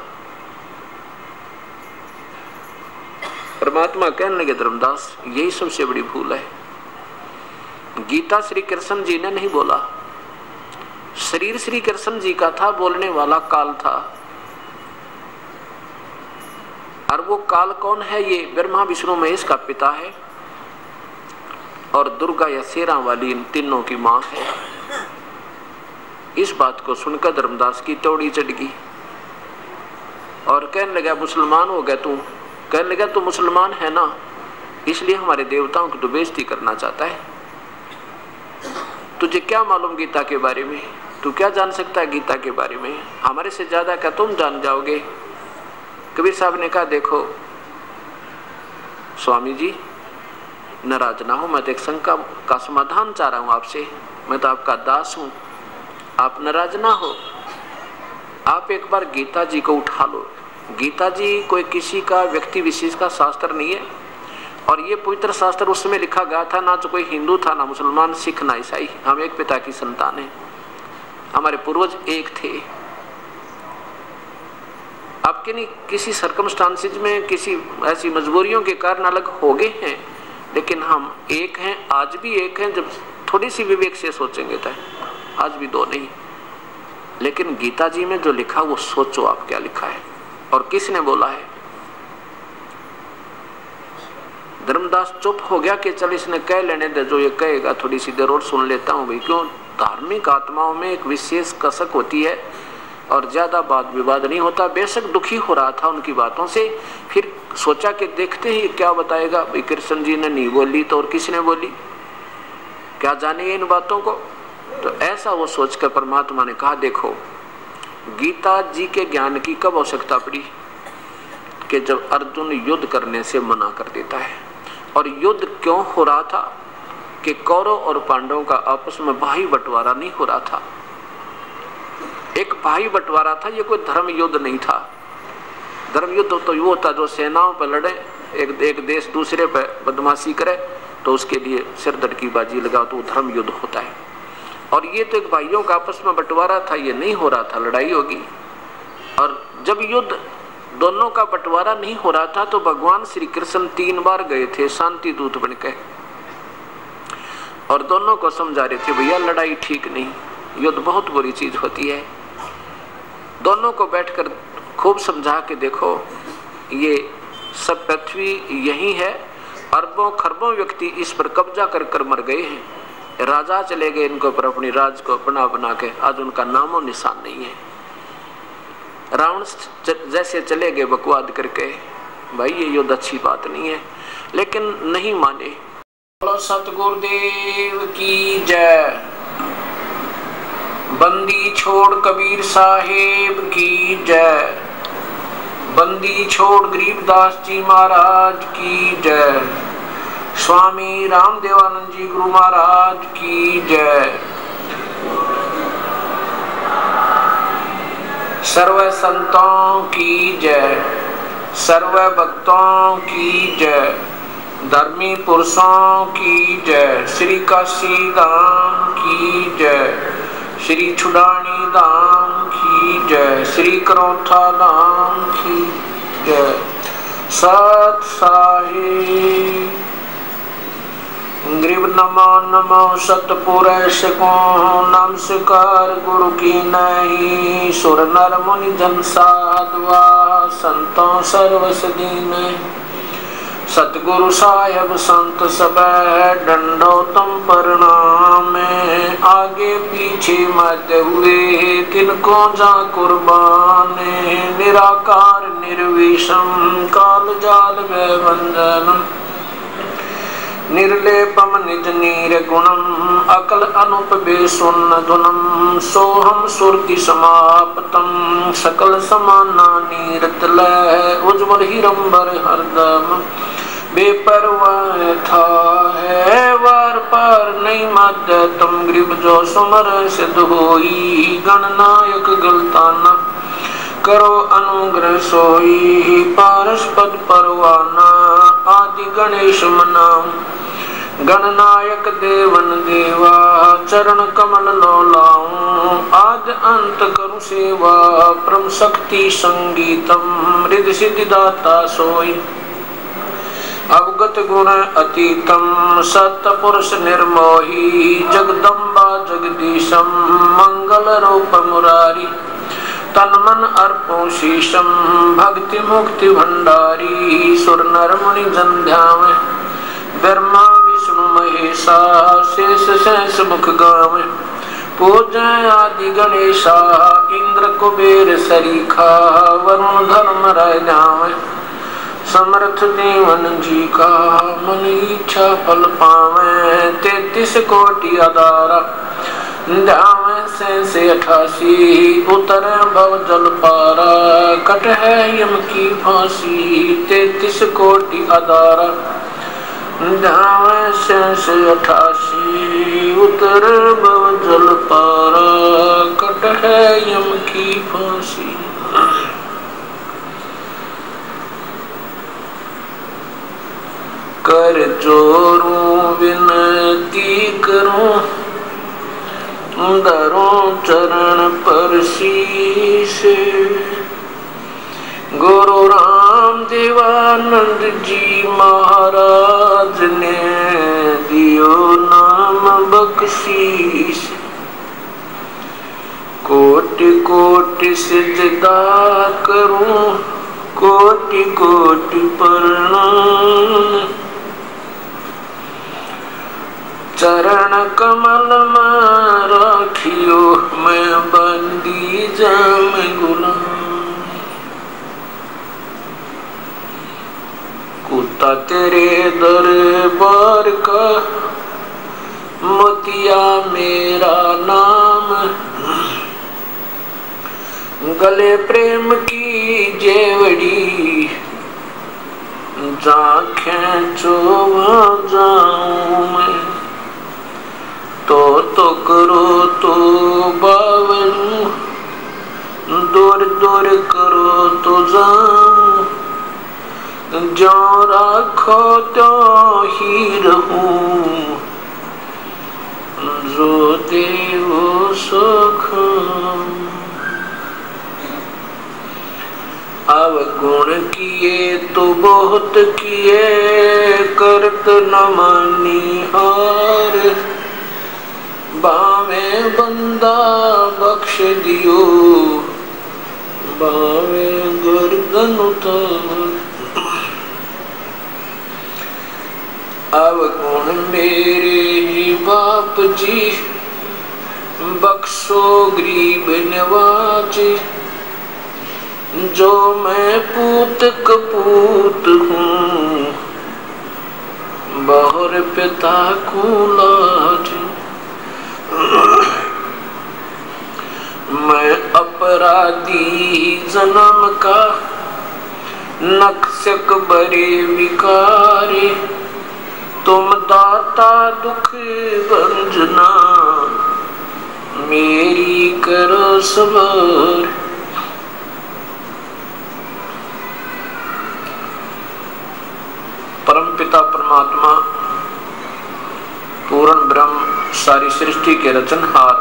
परमात्मा कहने लगे, धर्मदास, यही सबसे बड़ी भूल है। गीता श्री कृष्ण जी ने नहीं बोला। शरीर श्री कृष्ण जी का था, बोलने वाला काल था। और वो काल कौन है, ये ब्रह्मा विष्णु महेश का पिता है। और दुर्गा या शेरा वाली इन तीनों की माँ है। इस बात को सुनकर धर्मदास की तोड़ी चढ़ गई। और कहने लगा, मुसलमान हो गया तू। कहने लगा, तू मुसलमान है ना? इसलिए हमारे देवताओं की तो बेइज्जती करना चाहता है। तुझे क्या मालूम गीता के बारे में? तू क्या जान सकता है गीता के बारे में? हमारे से ज़्यादा क्या तुम जान जाओगे? कबीर साहब ने कहा, देखो, स्वामी जी, नाराज़ ना हो, मैं तो एक शंका का समाधान चाह रहा हूँ आपसे। मैं तो आपका दास हूँ। आप नाराज़ ना हो। आप एक बार गीता जी को उठा लो। गीता जी कोई किसी का व्यक्ति विशेष का शास्त्र नहीं है। और ये पवित्र शास्त्र उस समय लिखा गया था, ना तो कोई हिंदू था, ना मुसलमान, सिख, ना ईसाई। हम एक पिता की संतान है। हमारे पूर्वज एक थे। अब के नहीं, किसी सरकमस्टांसिस में, किसी ऐसी मजबूरियों के कारण अलग हो गए हैं। लेकिन हम एक हैं, आज भी एक हैं, जब थोड़ी सी विवेक से सोचेंगे तो। आज भी दो नहीं। लेकिन गीता जी में जो लिखा, वो सोचो आप क्या लिखा है। और किसने बोला है? धर्मदास चुप हो गया कि चल इसने कह लेने दे, जो ये कहेगा थोड़ी सी देर और सुन लेता हूँ भाई। क्यों? धार्मिक आत्माओं में एक विशेष कसक होती है, और ज़्यादा बात विवाद नहीं होता। बेशक दुखी हो रहा था उनकी बातों से। फिर सोचा कि देखते ही क्या बताएगा। भाई कृष्ण जी ने नहीं बोली तो और किसने बोली? क्या जाने इन बातों को? तो ऐसा वो सोचकर परमात्मा ने कहा, देखो, गीता जी के ज्ञान की कब आवश्यकता पड़ी? कि जब अर्जुन युद्ध करने से मना कर देता है। और युद्ध क्यों हो रहा था? कि कौरव और पांडवों का आपस में भाई बंटवारा नहीं हो रहा था। एक भाई बंटवारा था, ये कोई धर्म युद्ध नहीं था। धर्म युद्ध तो वो होता जो सेनाओं पर लड़े, एक एक देश दूसरे पर बदमाशी करे तो उसके लिए सिर की बाजी लगाओ तो धर्म युद्ध होता है। और ये तो एक भाइयों का आपस में बंटवारा था, ये नहीं हो रहा था, लड़ाई होगी। और जब युद्ध दोनों का बंटवारा नहीं हो रहा था तो भगवान श्री कृष्ण तीन बार गए थे, शांति दूत बन के। और दोनों को समझा रहे थे, भैया, लड़ाई ठीक नहीं, युद्ध बहुत बुरी चीज़ होती है। दोनों को बैठकर खूब समझा के देखो, ये सब पृथ्वी यही है, अरबों, खरबों व्यक्ति इस पर कब्जा कर कर मर गए हैं। राजा चले गए इनको पर अपनी राज को बना बना के। आज उनका नामो निशान नहीं है। रावण जैसे चले गए बकवाद करके। भाई, ये युद्ध अच्छी बात नहीं है। लेकिन नहीं माने। बोलो, सतगुरुदेव की जय। बंदी छोड़ कबीर साहेब की जय। बंदी छोड़ गरीबदास जी महाराज की जय। स्वामी रामदेवानंद जी गुरु महाराज की जय। सर्व संतों की जय सर्व भक्तों की जय, धर्मी पुरुषों की जय, श्री काशी धाम की जय, श्री छुडानी धाम की जय, श्री करोथा धाम की जय। सत साहिब। ग्रीव नमो नमो सतपुरुष को नमस्कार गुरु की नहीं। सुर नर मुनि जन साधवा संतों सर्वस दीन। सतगुरु साहेब संत सब, डंडो तुम प्रणाम आगे पीछे मत हुए तिनको जा कुर्बान। निराकार, निर्विषम, काल जाल वे वंदन निर्लेपम निज नीर गुणम अकल अनुप बेसुन धुनम सोहम सुरति समाप्तम सकल समाना नीरत उज्ज्वल हिरंबर हरदम बेपरवाह था है वार पार नहीं मद तुम ग्रीब जो सुमर सिद्ध होई गणनायक गलताना करो अनुग्रह सोई पारस पद परवाना आदि गणेश मनाम गणनायक देवन देवा, चरण कमल लाऊं। आज अंत करु सेवा, परम शक्ति संगीतम, हृदय सिद्धि दाता सोई। अवगत गुण अतीतम सतपुरुष निर्मोही, जगदम्बा जगदीशम, मंगल रूप मुरारी। तन मन अर्पो शीशम भक्ति मुक्ति भंडारी सुर नर मुनि जंध्याम ब्रह्मा, विष्णु, महेशा, शेष शेष मुख गाव पूज आदि गणेशा, इंद्र, कुबेर, सरीखा, वरुण धर्म जावे समर्थ देवन जी का मन इच्छा फल पावे, तैतीस कोटि अदारा ध्यावे से अठासी, उतर भव जल पारा कट है यम की फांसी, तैतीस कोटि अदारा से अठासी, उतर भव जल पारा कट है यम की फांसी। कर जोरू, विनती करूँ दरों चरण पर शीश। गुरु राम देवानंद जी महाराज ने दियो नाम बख्शीश। कोटि कोटि सिजदा करूँ, कोटि कोटि प्रणाम। चरण कमल में राखियो मैं बंदी जाम गुलाम कुत्ता तेरे दरबार का, मोतिया मेरा नाम। गले प्रेम की जेवड़ी जा खेचो जाऊँ मैं। तो तो करो तो बावन, दूर दूर करो तो जाऊँ। जो राखो तो ही रहूँ। जो देव सुख। अवगुण किए तो बहुत किए, करत न मानी हार। बावे बंदा बख्श दियो। बावे गर्दन अब गुण मेरे ही बाप जी? बख्शो गरीब नवाज़। जो मैं पूत कपूत हूँ, बहुर पिता को लाज मैं अपराधी जन्म का नक्सक बरे विकारे। तुम दाता दुख भंजना मेरी करो सबर। परम पिता परमात्मा पूर्ण ब्रह्म सारी सृष्टि के रचनहार,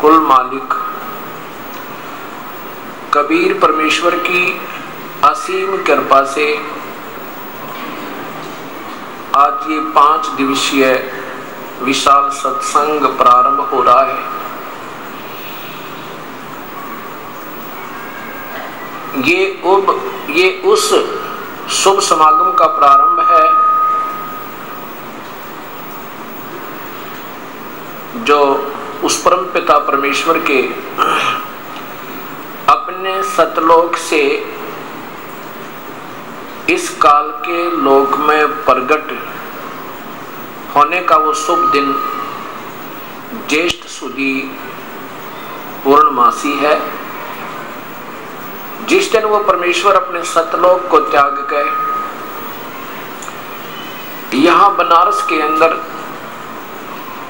कुल मालिक, कबीर परमेश्वर की असीम कृपा से आज ये पाँच दिवसीय विशाल सत्संग प्रारंभ हो रहा है। ये उब, ये उस शुभ समागम का प्रारंभ है। जो उस परम पिता परमेश्वर के अपने सतलोक से इस काल के लोक में प्रगट होने का वो शुभ दिन ज्येष्ठ सुदी पूर्णमासी है। जिस दिन वो परमेश्वर अपने सतलोक को त्याग गए, यहाँ बनारस के अंदर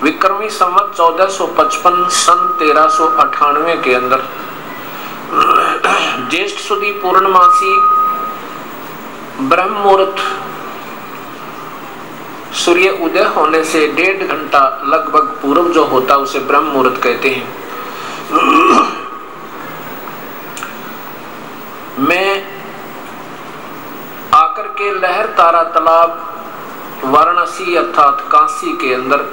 विक्रमी संवत 1455 सन तेरह के अंदर। ज्येष्ठ सुदी पूर्णमासी ब्रह्म मुहूर्त सूर्य उदय होने से डेढ़ घंटा लगभग पूर्व जो होता, उसे ब्रह्म मुहूर्त कहते हैं। मैं आकर के लहर तारा तालाब वाराणसी अर्थात काशी के अंदर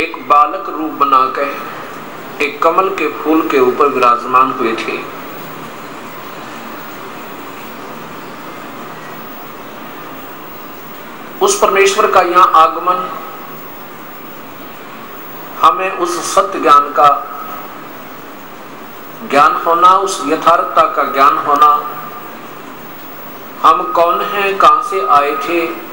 एक बालक रूप बनाकर, एक कमल के फूल के ऊपर विराजमान हुए थे। उस परमेश्वर का यहाँ आगमन, हमें उस सत्य ज्ञान का ज्ञान होना, उस यथार्थता का ज्ञान होना, हम कौन हैं, कहाँ से आए थे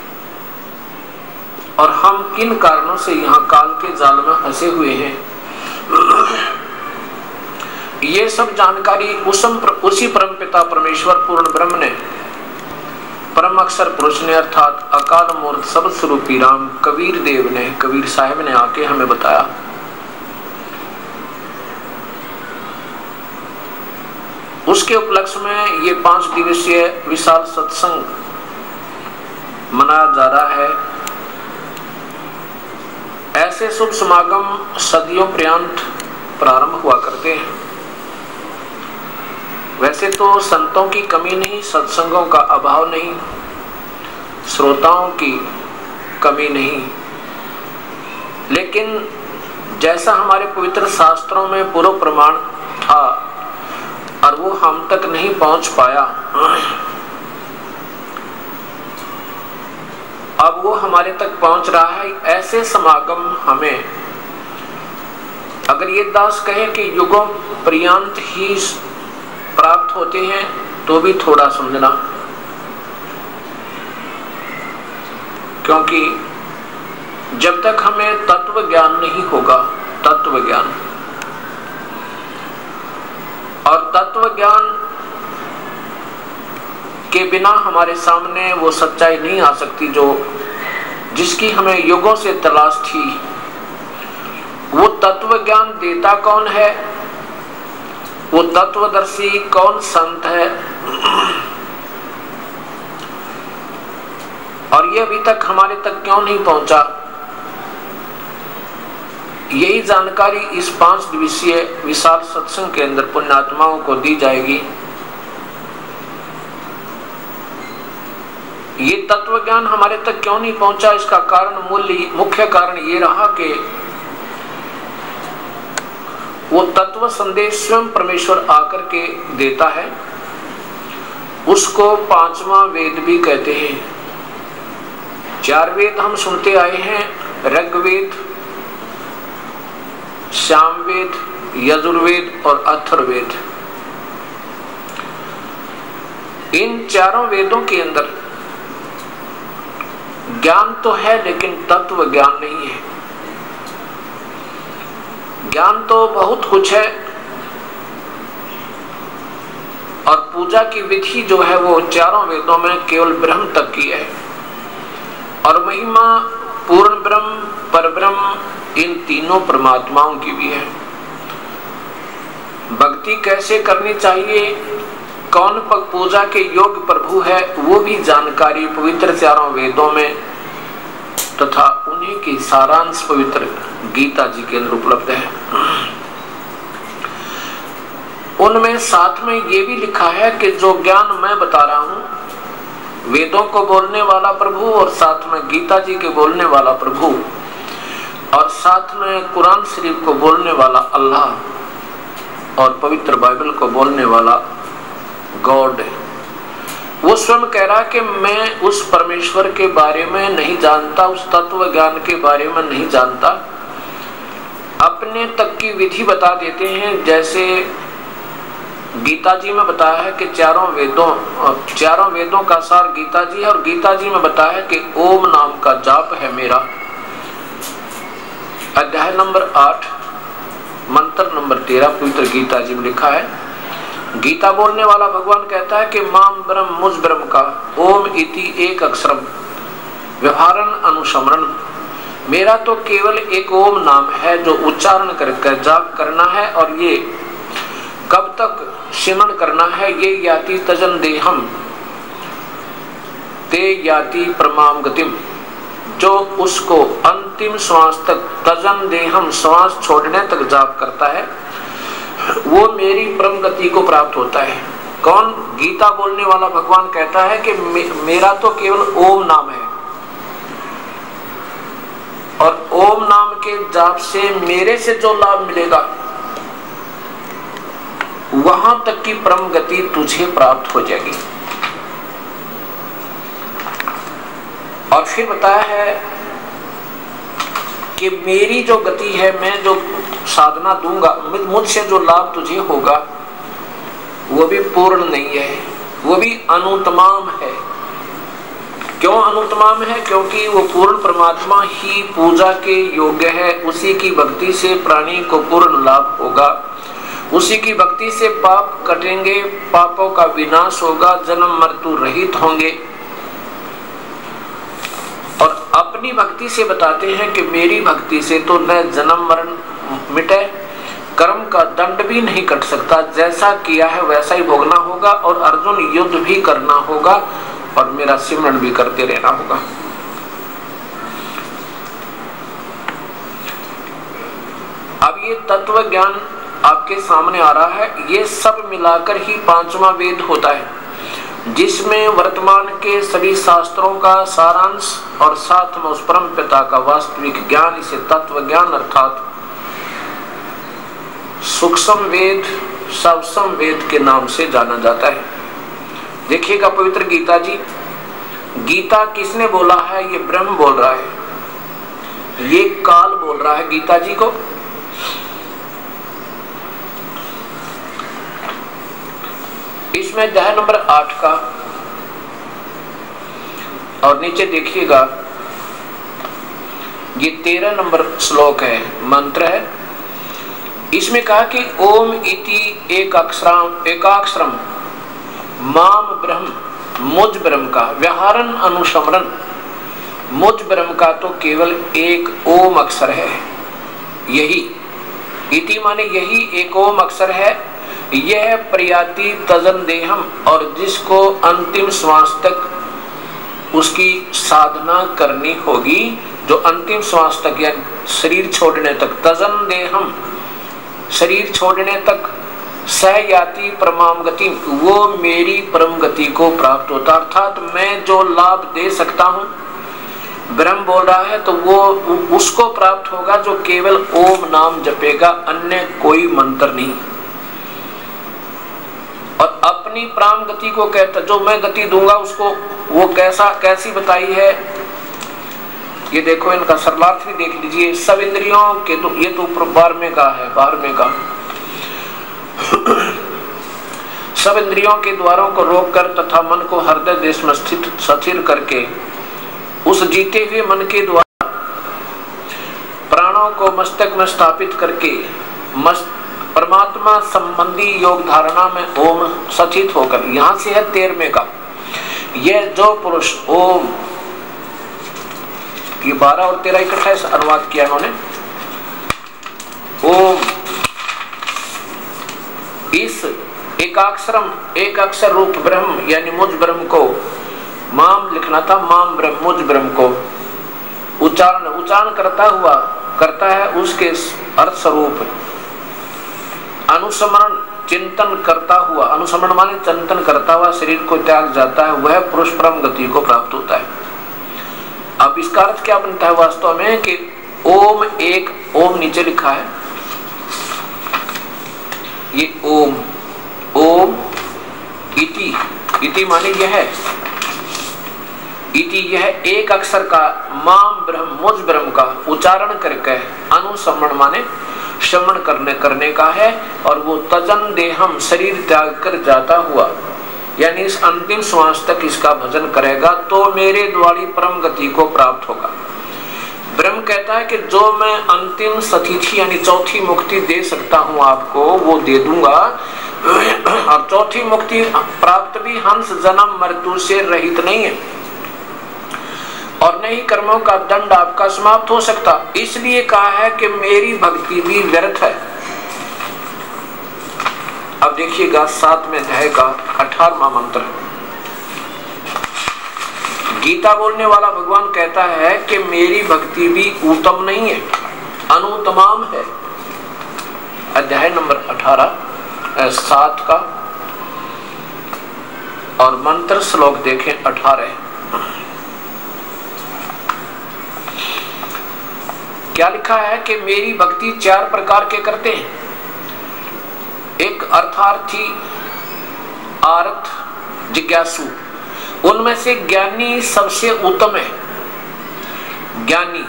और हम किन कारणों से यहाँ काल के जाल में फंसे हुए हैं? ये सब जानकारी उसम उसी परम पिता परमेश्वर पूर्ण ब्रह्म ने परम अक्षर पुरुष ने अर्थात अकाल मूर्त सब स्वरूपी राम कबीर देव ने, कबीर साहेब ने आके हमें बताया। उसके उपलक्ष्य में ये पाँच दिवसीय विशाल सत्संग मनाया जा रहा है। ऐसे शुभ समागम सदियों पर्यंत प्रारंभ हुआ करते हैं। वैसे तो संतों की कमी नहीं, सत्संगों का अभाव नहीं, श्रोताओं की कमी नहीं। लेकिन जैसा हमारे पवित्र शास्त्रों में पूर्व प्रमाण था, और वो हम तक नहीं पहुँच पाया। अब वो हमारे तक पहुँच रहा है ऐसे समागम हमें। अगर ये दास कहे कि युगों पर्यंत ही प्राप्त होते हैं तो भी थोड़ा समझना। क्योंकि जब तक हमें तत्व ज्ञान नहीं होगा, तत्व ज्ञान। और तत्व ज्ञान के बिना हमारे सामने वो सच्चाई नहीं आ सकती जो जिसकी हमें युगों से तलाश थी। वो तत्व ज्ञान देता कौन है? वो तत्वदर्शी कौन संत है? और ये अभी तक हमारे तक क्यों नहीं पहुँचा? यही जानकारी इस पाँच दिवसीय विशाल सत्संग के अंदर पुण्यात्माओं को दी जाएगी। ये तत्व ज्ञान हमारे तक क्यों नहीं पहुँचा? इसका कारण मूल्य, मुख्य कारण ये रहा कि वो तत्व संदेश स्वयं परमेश्वर आकर के देता है। उसको पांचवा वेद भी कहते हैं। चार वेद हम सुनते आए हैं। ऋग्वेद श्यामवेद यजुर्वेद और अथर्वेद इन चारों वेदों के अंदर ज्ञान तो है, लेकिन तत्व ज्ञान नहीं है। ज्ञान तो बहुत कुछ है, और पूजा की विधि जो है वो चारों वेदों में केवल ब्रह्म तक की है। और महिमा, पूर्ण ब्रह्म पर ब्रह्म इन तीनों परमात्माओं की भी है। भक्ति कैसे करनी चाहिए? कौन पूजा के योग प्रभु है, वो भी जानकारी पवित्र चारों वेदों में तथा उन्हीं की सारांश पवित्र गीता जी के अंदर उपलब्ध है। उनमें साथ में ये भी लिखा है कि जो ज्ञान मैं बता रहा हूँ, वेदों को बोलने वाला प्रभु और साथ में गीता जी के बोलने वाला प्रभु और साथ में कुरान शरीफ को बोलने वाला अल्लाह और पवित्र बाइबल को बोलने वाला गॉड वो स्वयं कह रहा कि मैं उस परमेश्वर के बारे में नहीं जानता, उस तत्व ज्ञान के बारे में नहीं जानता। अपने तक की विधि बता देते हैं, जैसे गीता जी में बताया है कि चारों वेदों चारों वेदों का सार गीता जी है, और गीता जी में बताया है कि ओम नाम का जाप है मेरा। अध्याय नंबर आठ, मंत्र नंबर तेरह, पवित्र गीता जी में लिखा है। गीता बोलने वाला भगवान कहता है कि माम ब्रह्म मुझ ब्रह्म का, ओम इति एक अक्षरम व्यवहारन अनुसमरण। मेरा तो केवल एक ओम नाम है जो उच्चारण करके जाप करना है और ये कब तक सिमरण करना है, ये याति तजन देहम, ते याति प्रमाम गतिम। जो उसको अंतिम श्वास तक तजन देहम, श्वास छोड़ने तक जाप करता है वो मेरी परम गति को प्राप्त होता है। कौन गीता बोलने वाला भगवान कहता है कि मे, मेरा तो केवल ओम नाम है। और ओम नाम के जाप से मेरे से जो लाभ मिलेगा वहाँ तक की परम गति तुझे प्राप्त हो जाएगी। और फिर बताया है कि मेरी जो गति है, मैं जो साधना दूँगा मुझसे जो लाभ तुझे होगा, वो भी पूर्ण नहीं है, वो भी अनुतमाम है। क्यों अनुतमाम है? क्योंकि वो पूर्ण परमात्मा ही पूजा के योग्य है, उसी की भक्ति से प्राणी को पूर्ण लाभ होगा। उसी की भक्ति से पाप कटेंगे, पापों का विनाश होगा, जन्म मृत्यु रहित होंगे। अपनी भक्ति से बताते हैं कि मेरी भक्ति से तो न जन्म मरण मिटे, कर्म का दंड भी नहीं कट सकता। जैसा किया है वैसा ही भोगना होगा और अर्जुन युद्ध भी करना होगा और मेरा सिमरण भी करते रहना होगा। अब ये तत्व ज्ञान आपके सामने आ रहा है। ये सब मिलाकर ही पांचवा वेद होता है। जिसमें वर्तमान के सभी शास्त्रों का सारांश और साथ में उस परम पिता का वास्तविक ज्ञान, इसे तत्व ज्ञान अर्थात सूक्ष्म वेद सबसम वेद के नाम से जाना जाता है। देखिएगा पवित्र गीता जी। गीता किसने बोला है? ये ब्रह्म बोल रहा है। ये काल बोल रहा है गीता जी को। इसमें अध्याय नंबर आठ का। और नीचे देखिएगा ये तेरह नंबर श्लोक है, मंत्र है। इसमें कहा कि ओम इति एक अक्षरम एकाक्षरम, माम ब्रह्म, मुझ ब्रह्म का व्याहरण अनुसमरण मुझ ब्रह्म का तो केवल एक ओम अक्षर है, यही। इति माने यही एक ओम अक्षर है यह प्रयाति तजन देहम, और जिसको अंतिम श्वास तक उसकी साधना करनी होगी, जो अंतिम श्वास तक या शरीर छोड़ने तक, तजन देहम, शरीर छोड़ने तक, सहयाति परमाम गति वो मेरी परम गति को प्राप्त होता अर्थात मैं जो लाभ दे सकता हूँ, ब्रह्म बोल रहा है तो वो उसको प्राप्त होगा जो केवल ओम नाम जपेगा, अन्य कोई मंत्र नहीं। और अपनी प्राण गति को कहता, जो मैं गति दूँगा उसको, वो कैसा, कैसी बताई है? ये देखो, इनका सरलार्थ भी देख लीजिए। सब इंद्रियों के तो ये तो बार में का है बार में का। सब इंद्रियों के द्वारों को रोककर तथा मन को हृदय देश में स्थित, स्थिर करके, उस जीते हुए मन के द्वारा प्राणों को मस्तक में स्थापित करके, मस्त परमात्मा संबंधी योग धारणा में ओम सचित होकर, यहाँ से है तेरहवें का। यह जो पुरुष, ओम, ये बारह और तेरह इकट्ठा अनुवाद किया उन्होंने ओम, इस एकाक्षरम एक अक्षर रूप ब्रह्म, यानी मुझ ब्रह्म को, माम लिखना था, माम ब्रह्म, मुझ ब्रह्म को। उच्चारण उच्चारण करता हुआ, करता है उसके अर्थ स्वरूप। अनुसमरण चिंतन करता हुआ, अनुसमरण माने चिंतन करता हुआ शरीर को त्याग जाता है, वह पुरुष परम गति को प्राप्त होता है। अब इसका अर्थ क्या बनता है वास्तव में कि ओम एक, ओम नीचे लिखा है। ये ओम ओम इति इति माने यह है। इति यह एक अक्षर का माम ब्रह्म, मुझ ब्रह्म का उच्चारण करके अनुसमण माने, श्रमण करने करने का है, और वो तजन देहम, शरीर त्याग कर जाता हुआ। यानी इस अंतिम श्वास तक इसका भजन करेगा तो मेरे द्वारी परम गति को प्राप्त होगा। ब्रह्म कहता है कि जो मैं अंतिम सतीथि यानी चौथी मुक्ति दे सकता हूँ आपको, वो दे दूँगा। और चौथी मुक्ति प्राप्त भी हंस, जन्म, मृत्यु से रहित नहीं है। और नहीं कर्मों का दंड आपका समाप्त हो सकता। इसलिए कहा है कि मेरी भक्ति भी व्यर्थ है। अब देखिएगा सात में अध्याय का अठारवा मंत्र। गीता बोलने वाला भगवान कहता है कि मेरी भक्ति भी उत्तम नहीं है अनुतमाम है। अध्याय नंबर अठारह सात का। और मंत्र श्लोक देखें अठारह। क्या लिखा है कि मेरी भक्ति चार प्रकार के करते हैं? एक अर्थार्थी अर्थ जिज्ञासु। उनमें से ज्ञानी सबसे उत्तम है। ज्ञानी,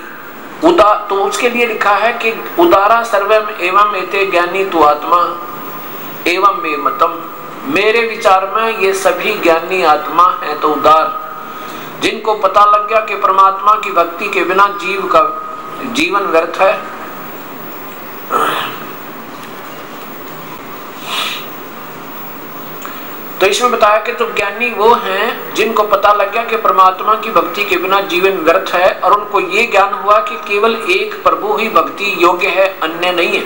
उदा तो उसके लिए लिखा है कि उदारा सर्वम एवं एते ज्ञानी तु आत्मा, एवं मे मतम। मेरे विचार में ये सभी ज्ञानी आत्मा है तो उदार। जिनको पता लग गया कि परमात्मा की भक्ति के बिना जीव का जीवन व्यर्थ है। तो इसमें बताया कि तो ज्ञानी वो हैं जिनको पता लग गया कि परमात्मा की भक्ति के बिना जीवन व्यर्थ है और उनको ये ज्ञान हुआ कि केवल एक प्रभु ही भक्ति योग्य है, अन्य नहीं है।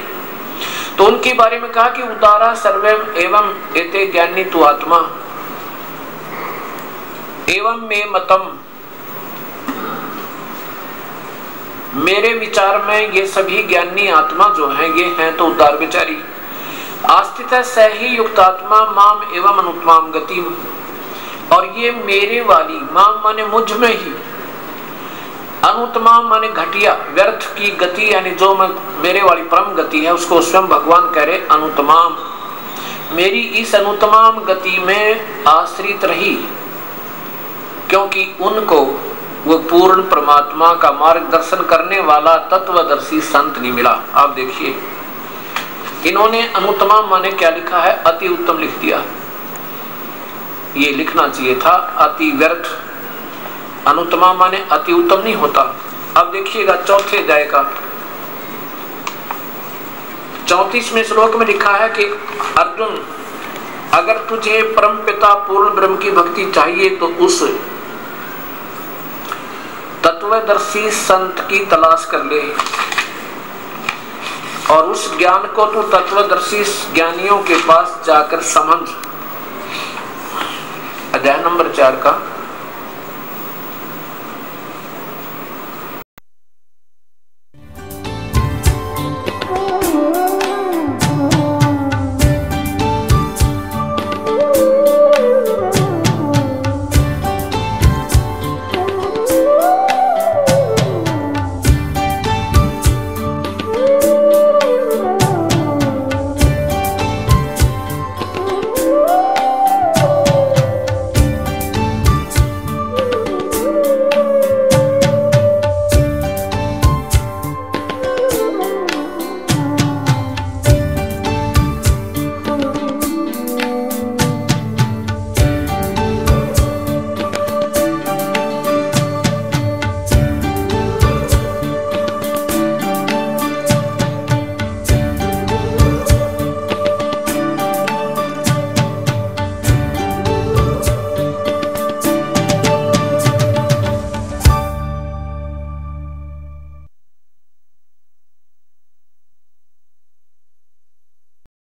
तो उनके बारे में कहा कि उदारा सर्वे एवं एते ज्ञानी तु आत्मा। एवं मे मतम। मेरे विचार में ये सभी ज्ञानी आत्मा जो हैं, ये हैं तो उदार विचारी आस्थित सही युक्त आत्मा, माम एवं अनुत्माम गति और ये मेरे वाली, माम माने मुझमें ही। अनुत्माम माने घटिया, व्यर्थ की गति, यानी जो मेरे वाली परम गति है, उसको स्वयं भगवान कह रहे अनुतमाम मेरी इस अनुतमाम गति में आश्रित रही, क्योंकि उनको वो पूर्ण परमात्मा का मार्गदर्शन करने वाला तत्वदर्शी संत नहीं मिला। आप देखिए। इन्होंने अनुत्तमा माने क्या लिखा है? अति उत्तम लिख दिया। ये लिखना चाहिए था, अति व्यर्थ। अनुत्तमा माने अति उत्तम नहीं होता। अब देखिएगा, चौथे जाएगा चौतीसवें श्लोक में लिखा है कि, अर्जुन, अगर तुझे परम पिता पूर्ण ब्रह्म की भक्ति चाहिए तो उस तत्वदर्शी संत की तलाश कर ले। और उस ज्ञान को तू तत्वदर्शी ज्ञानियों के पास जाकर समझ। अध्याय नंबर चार का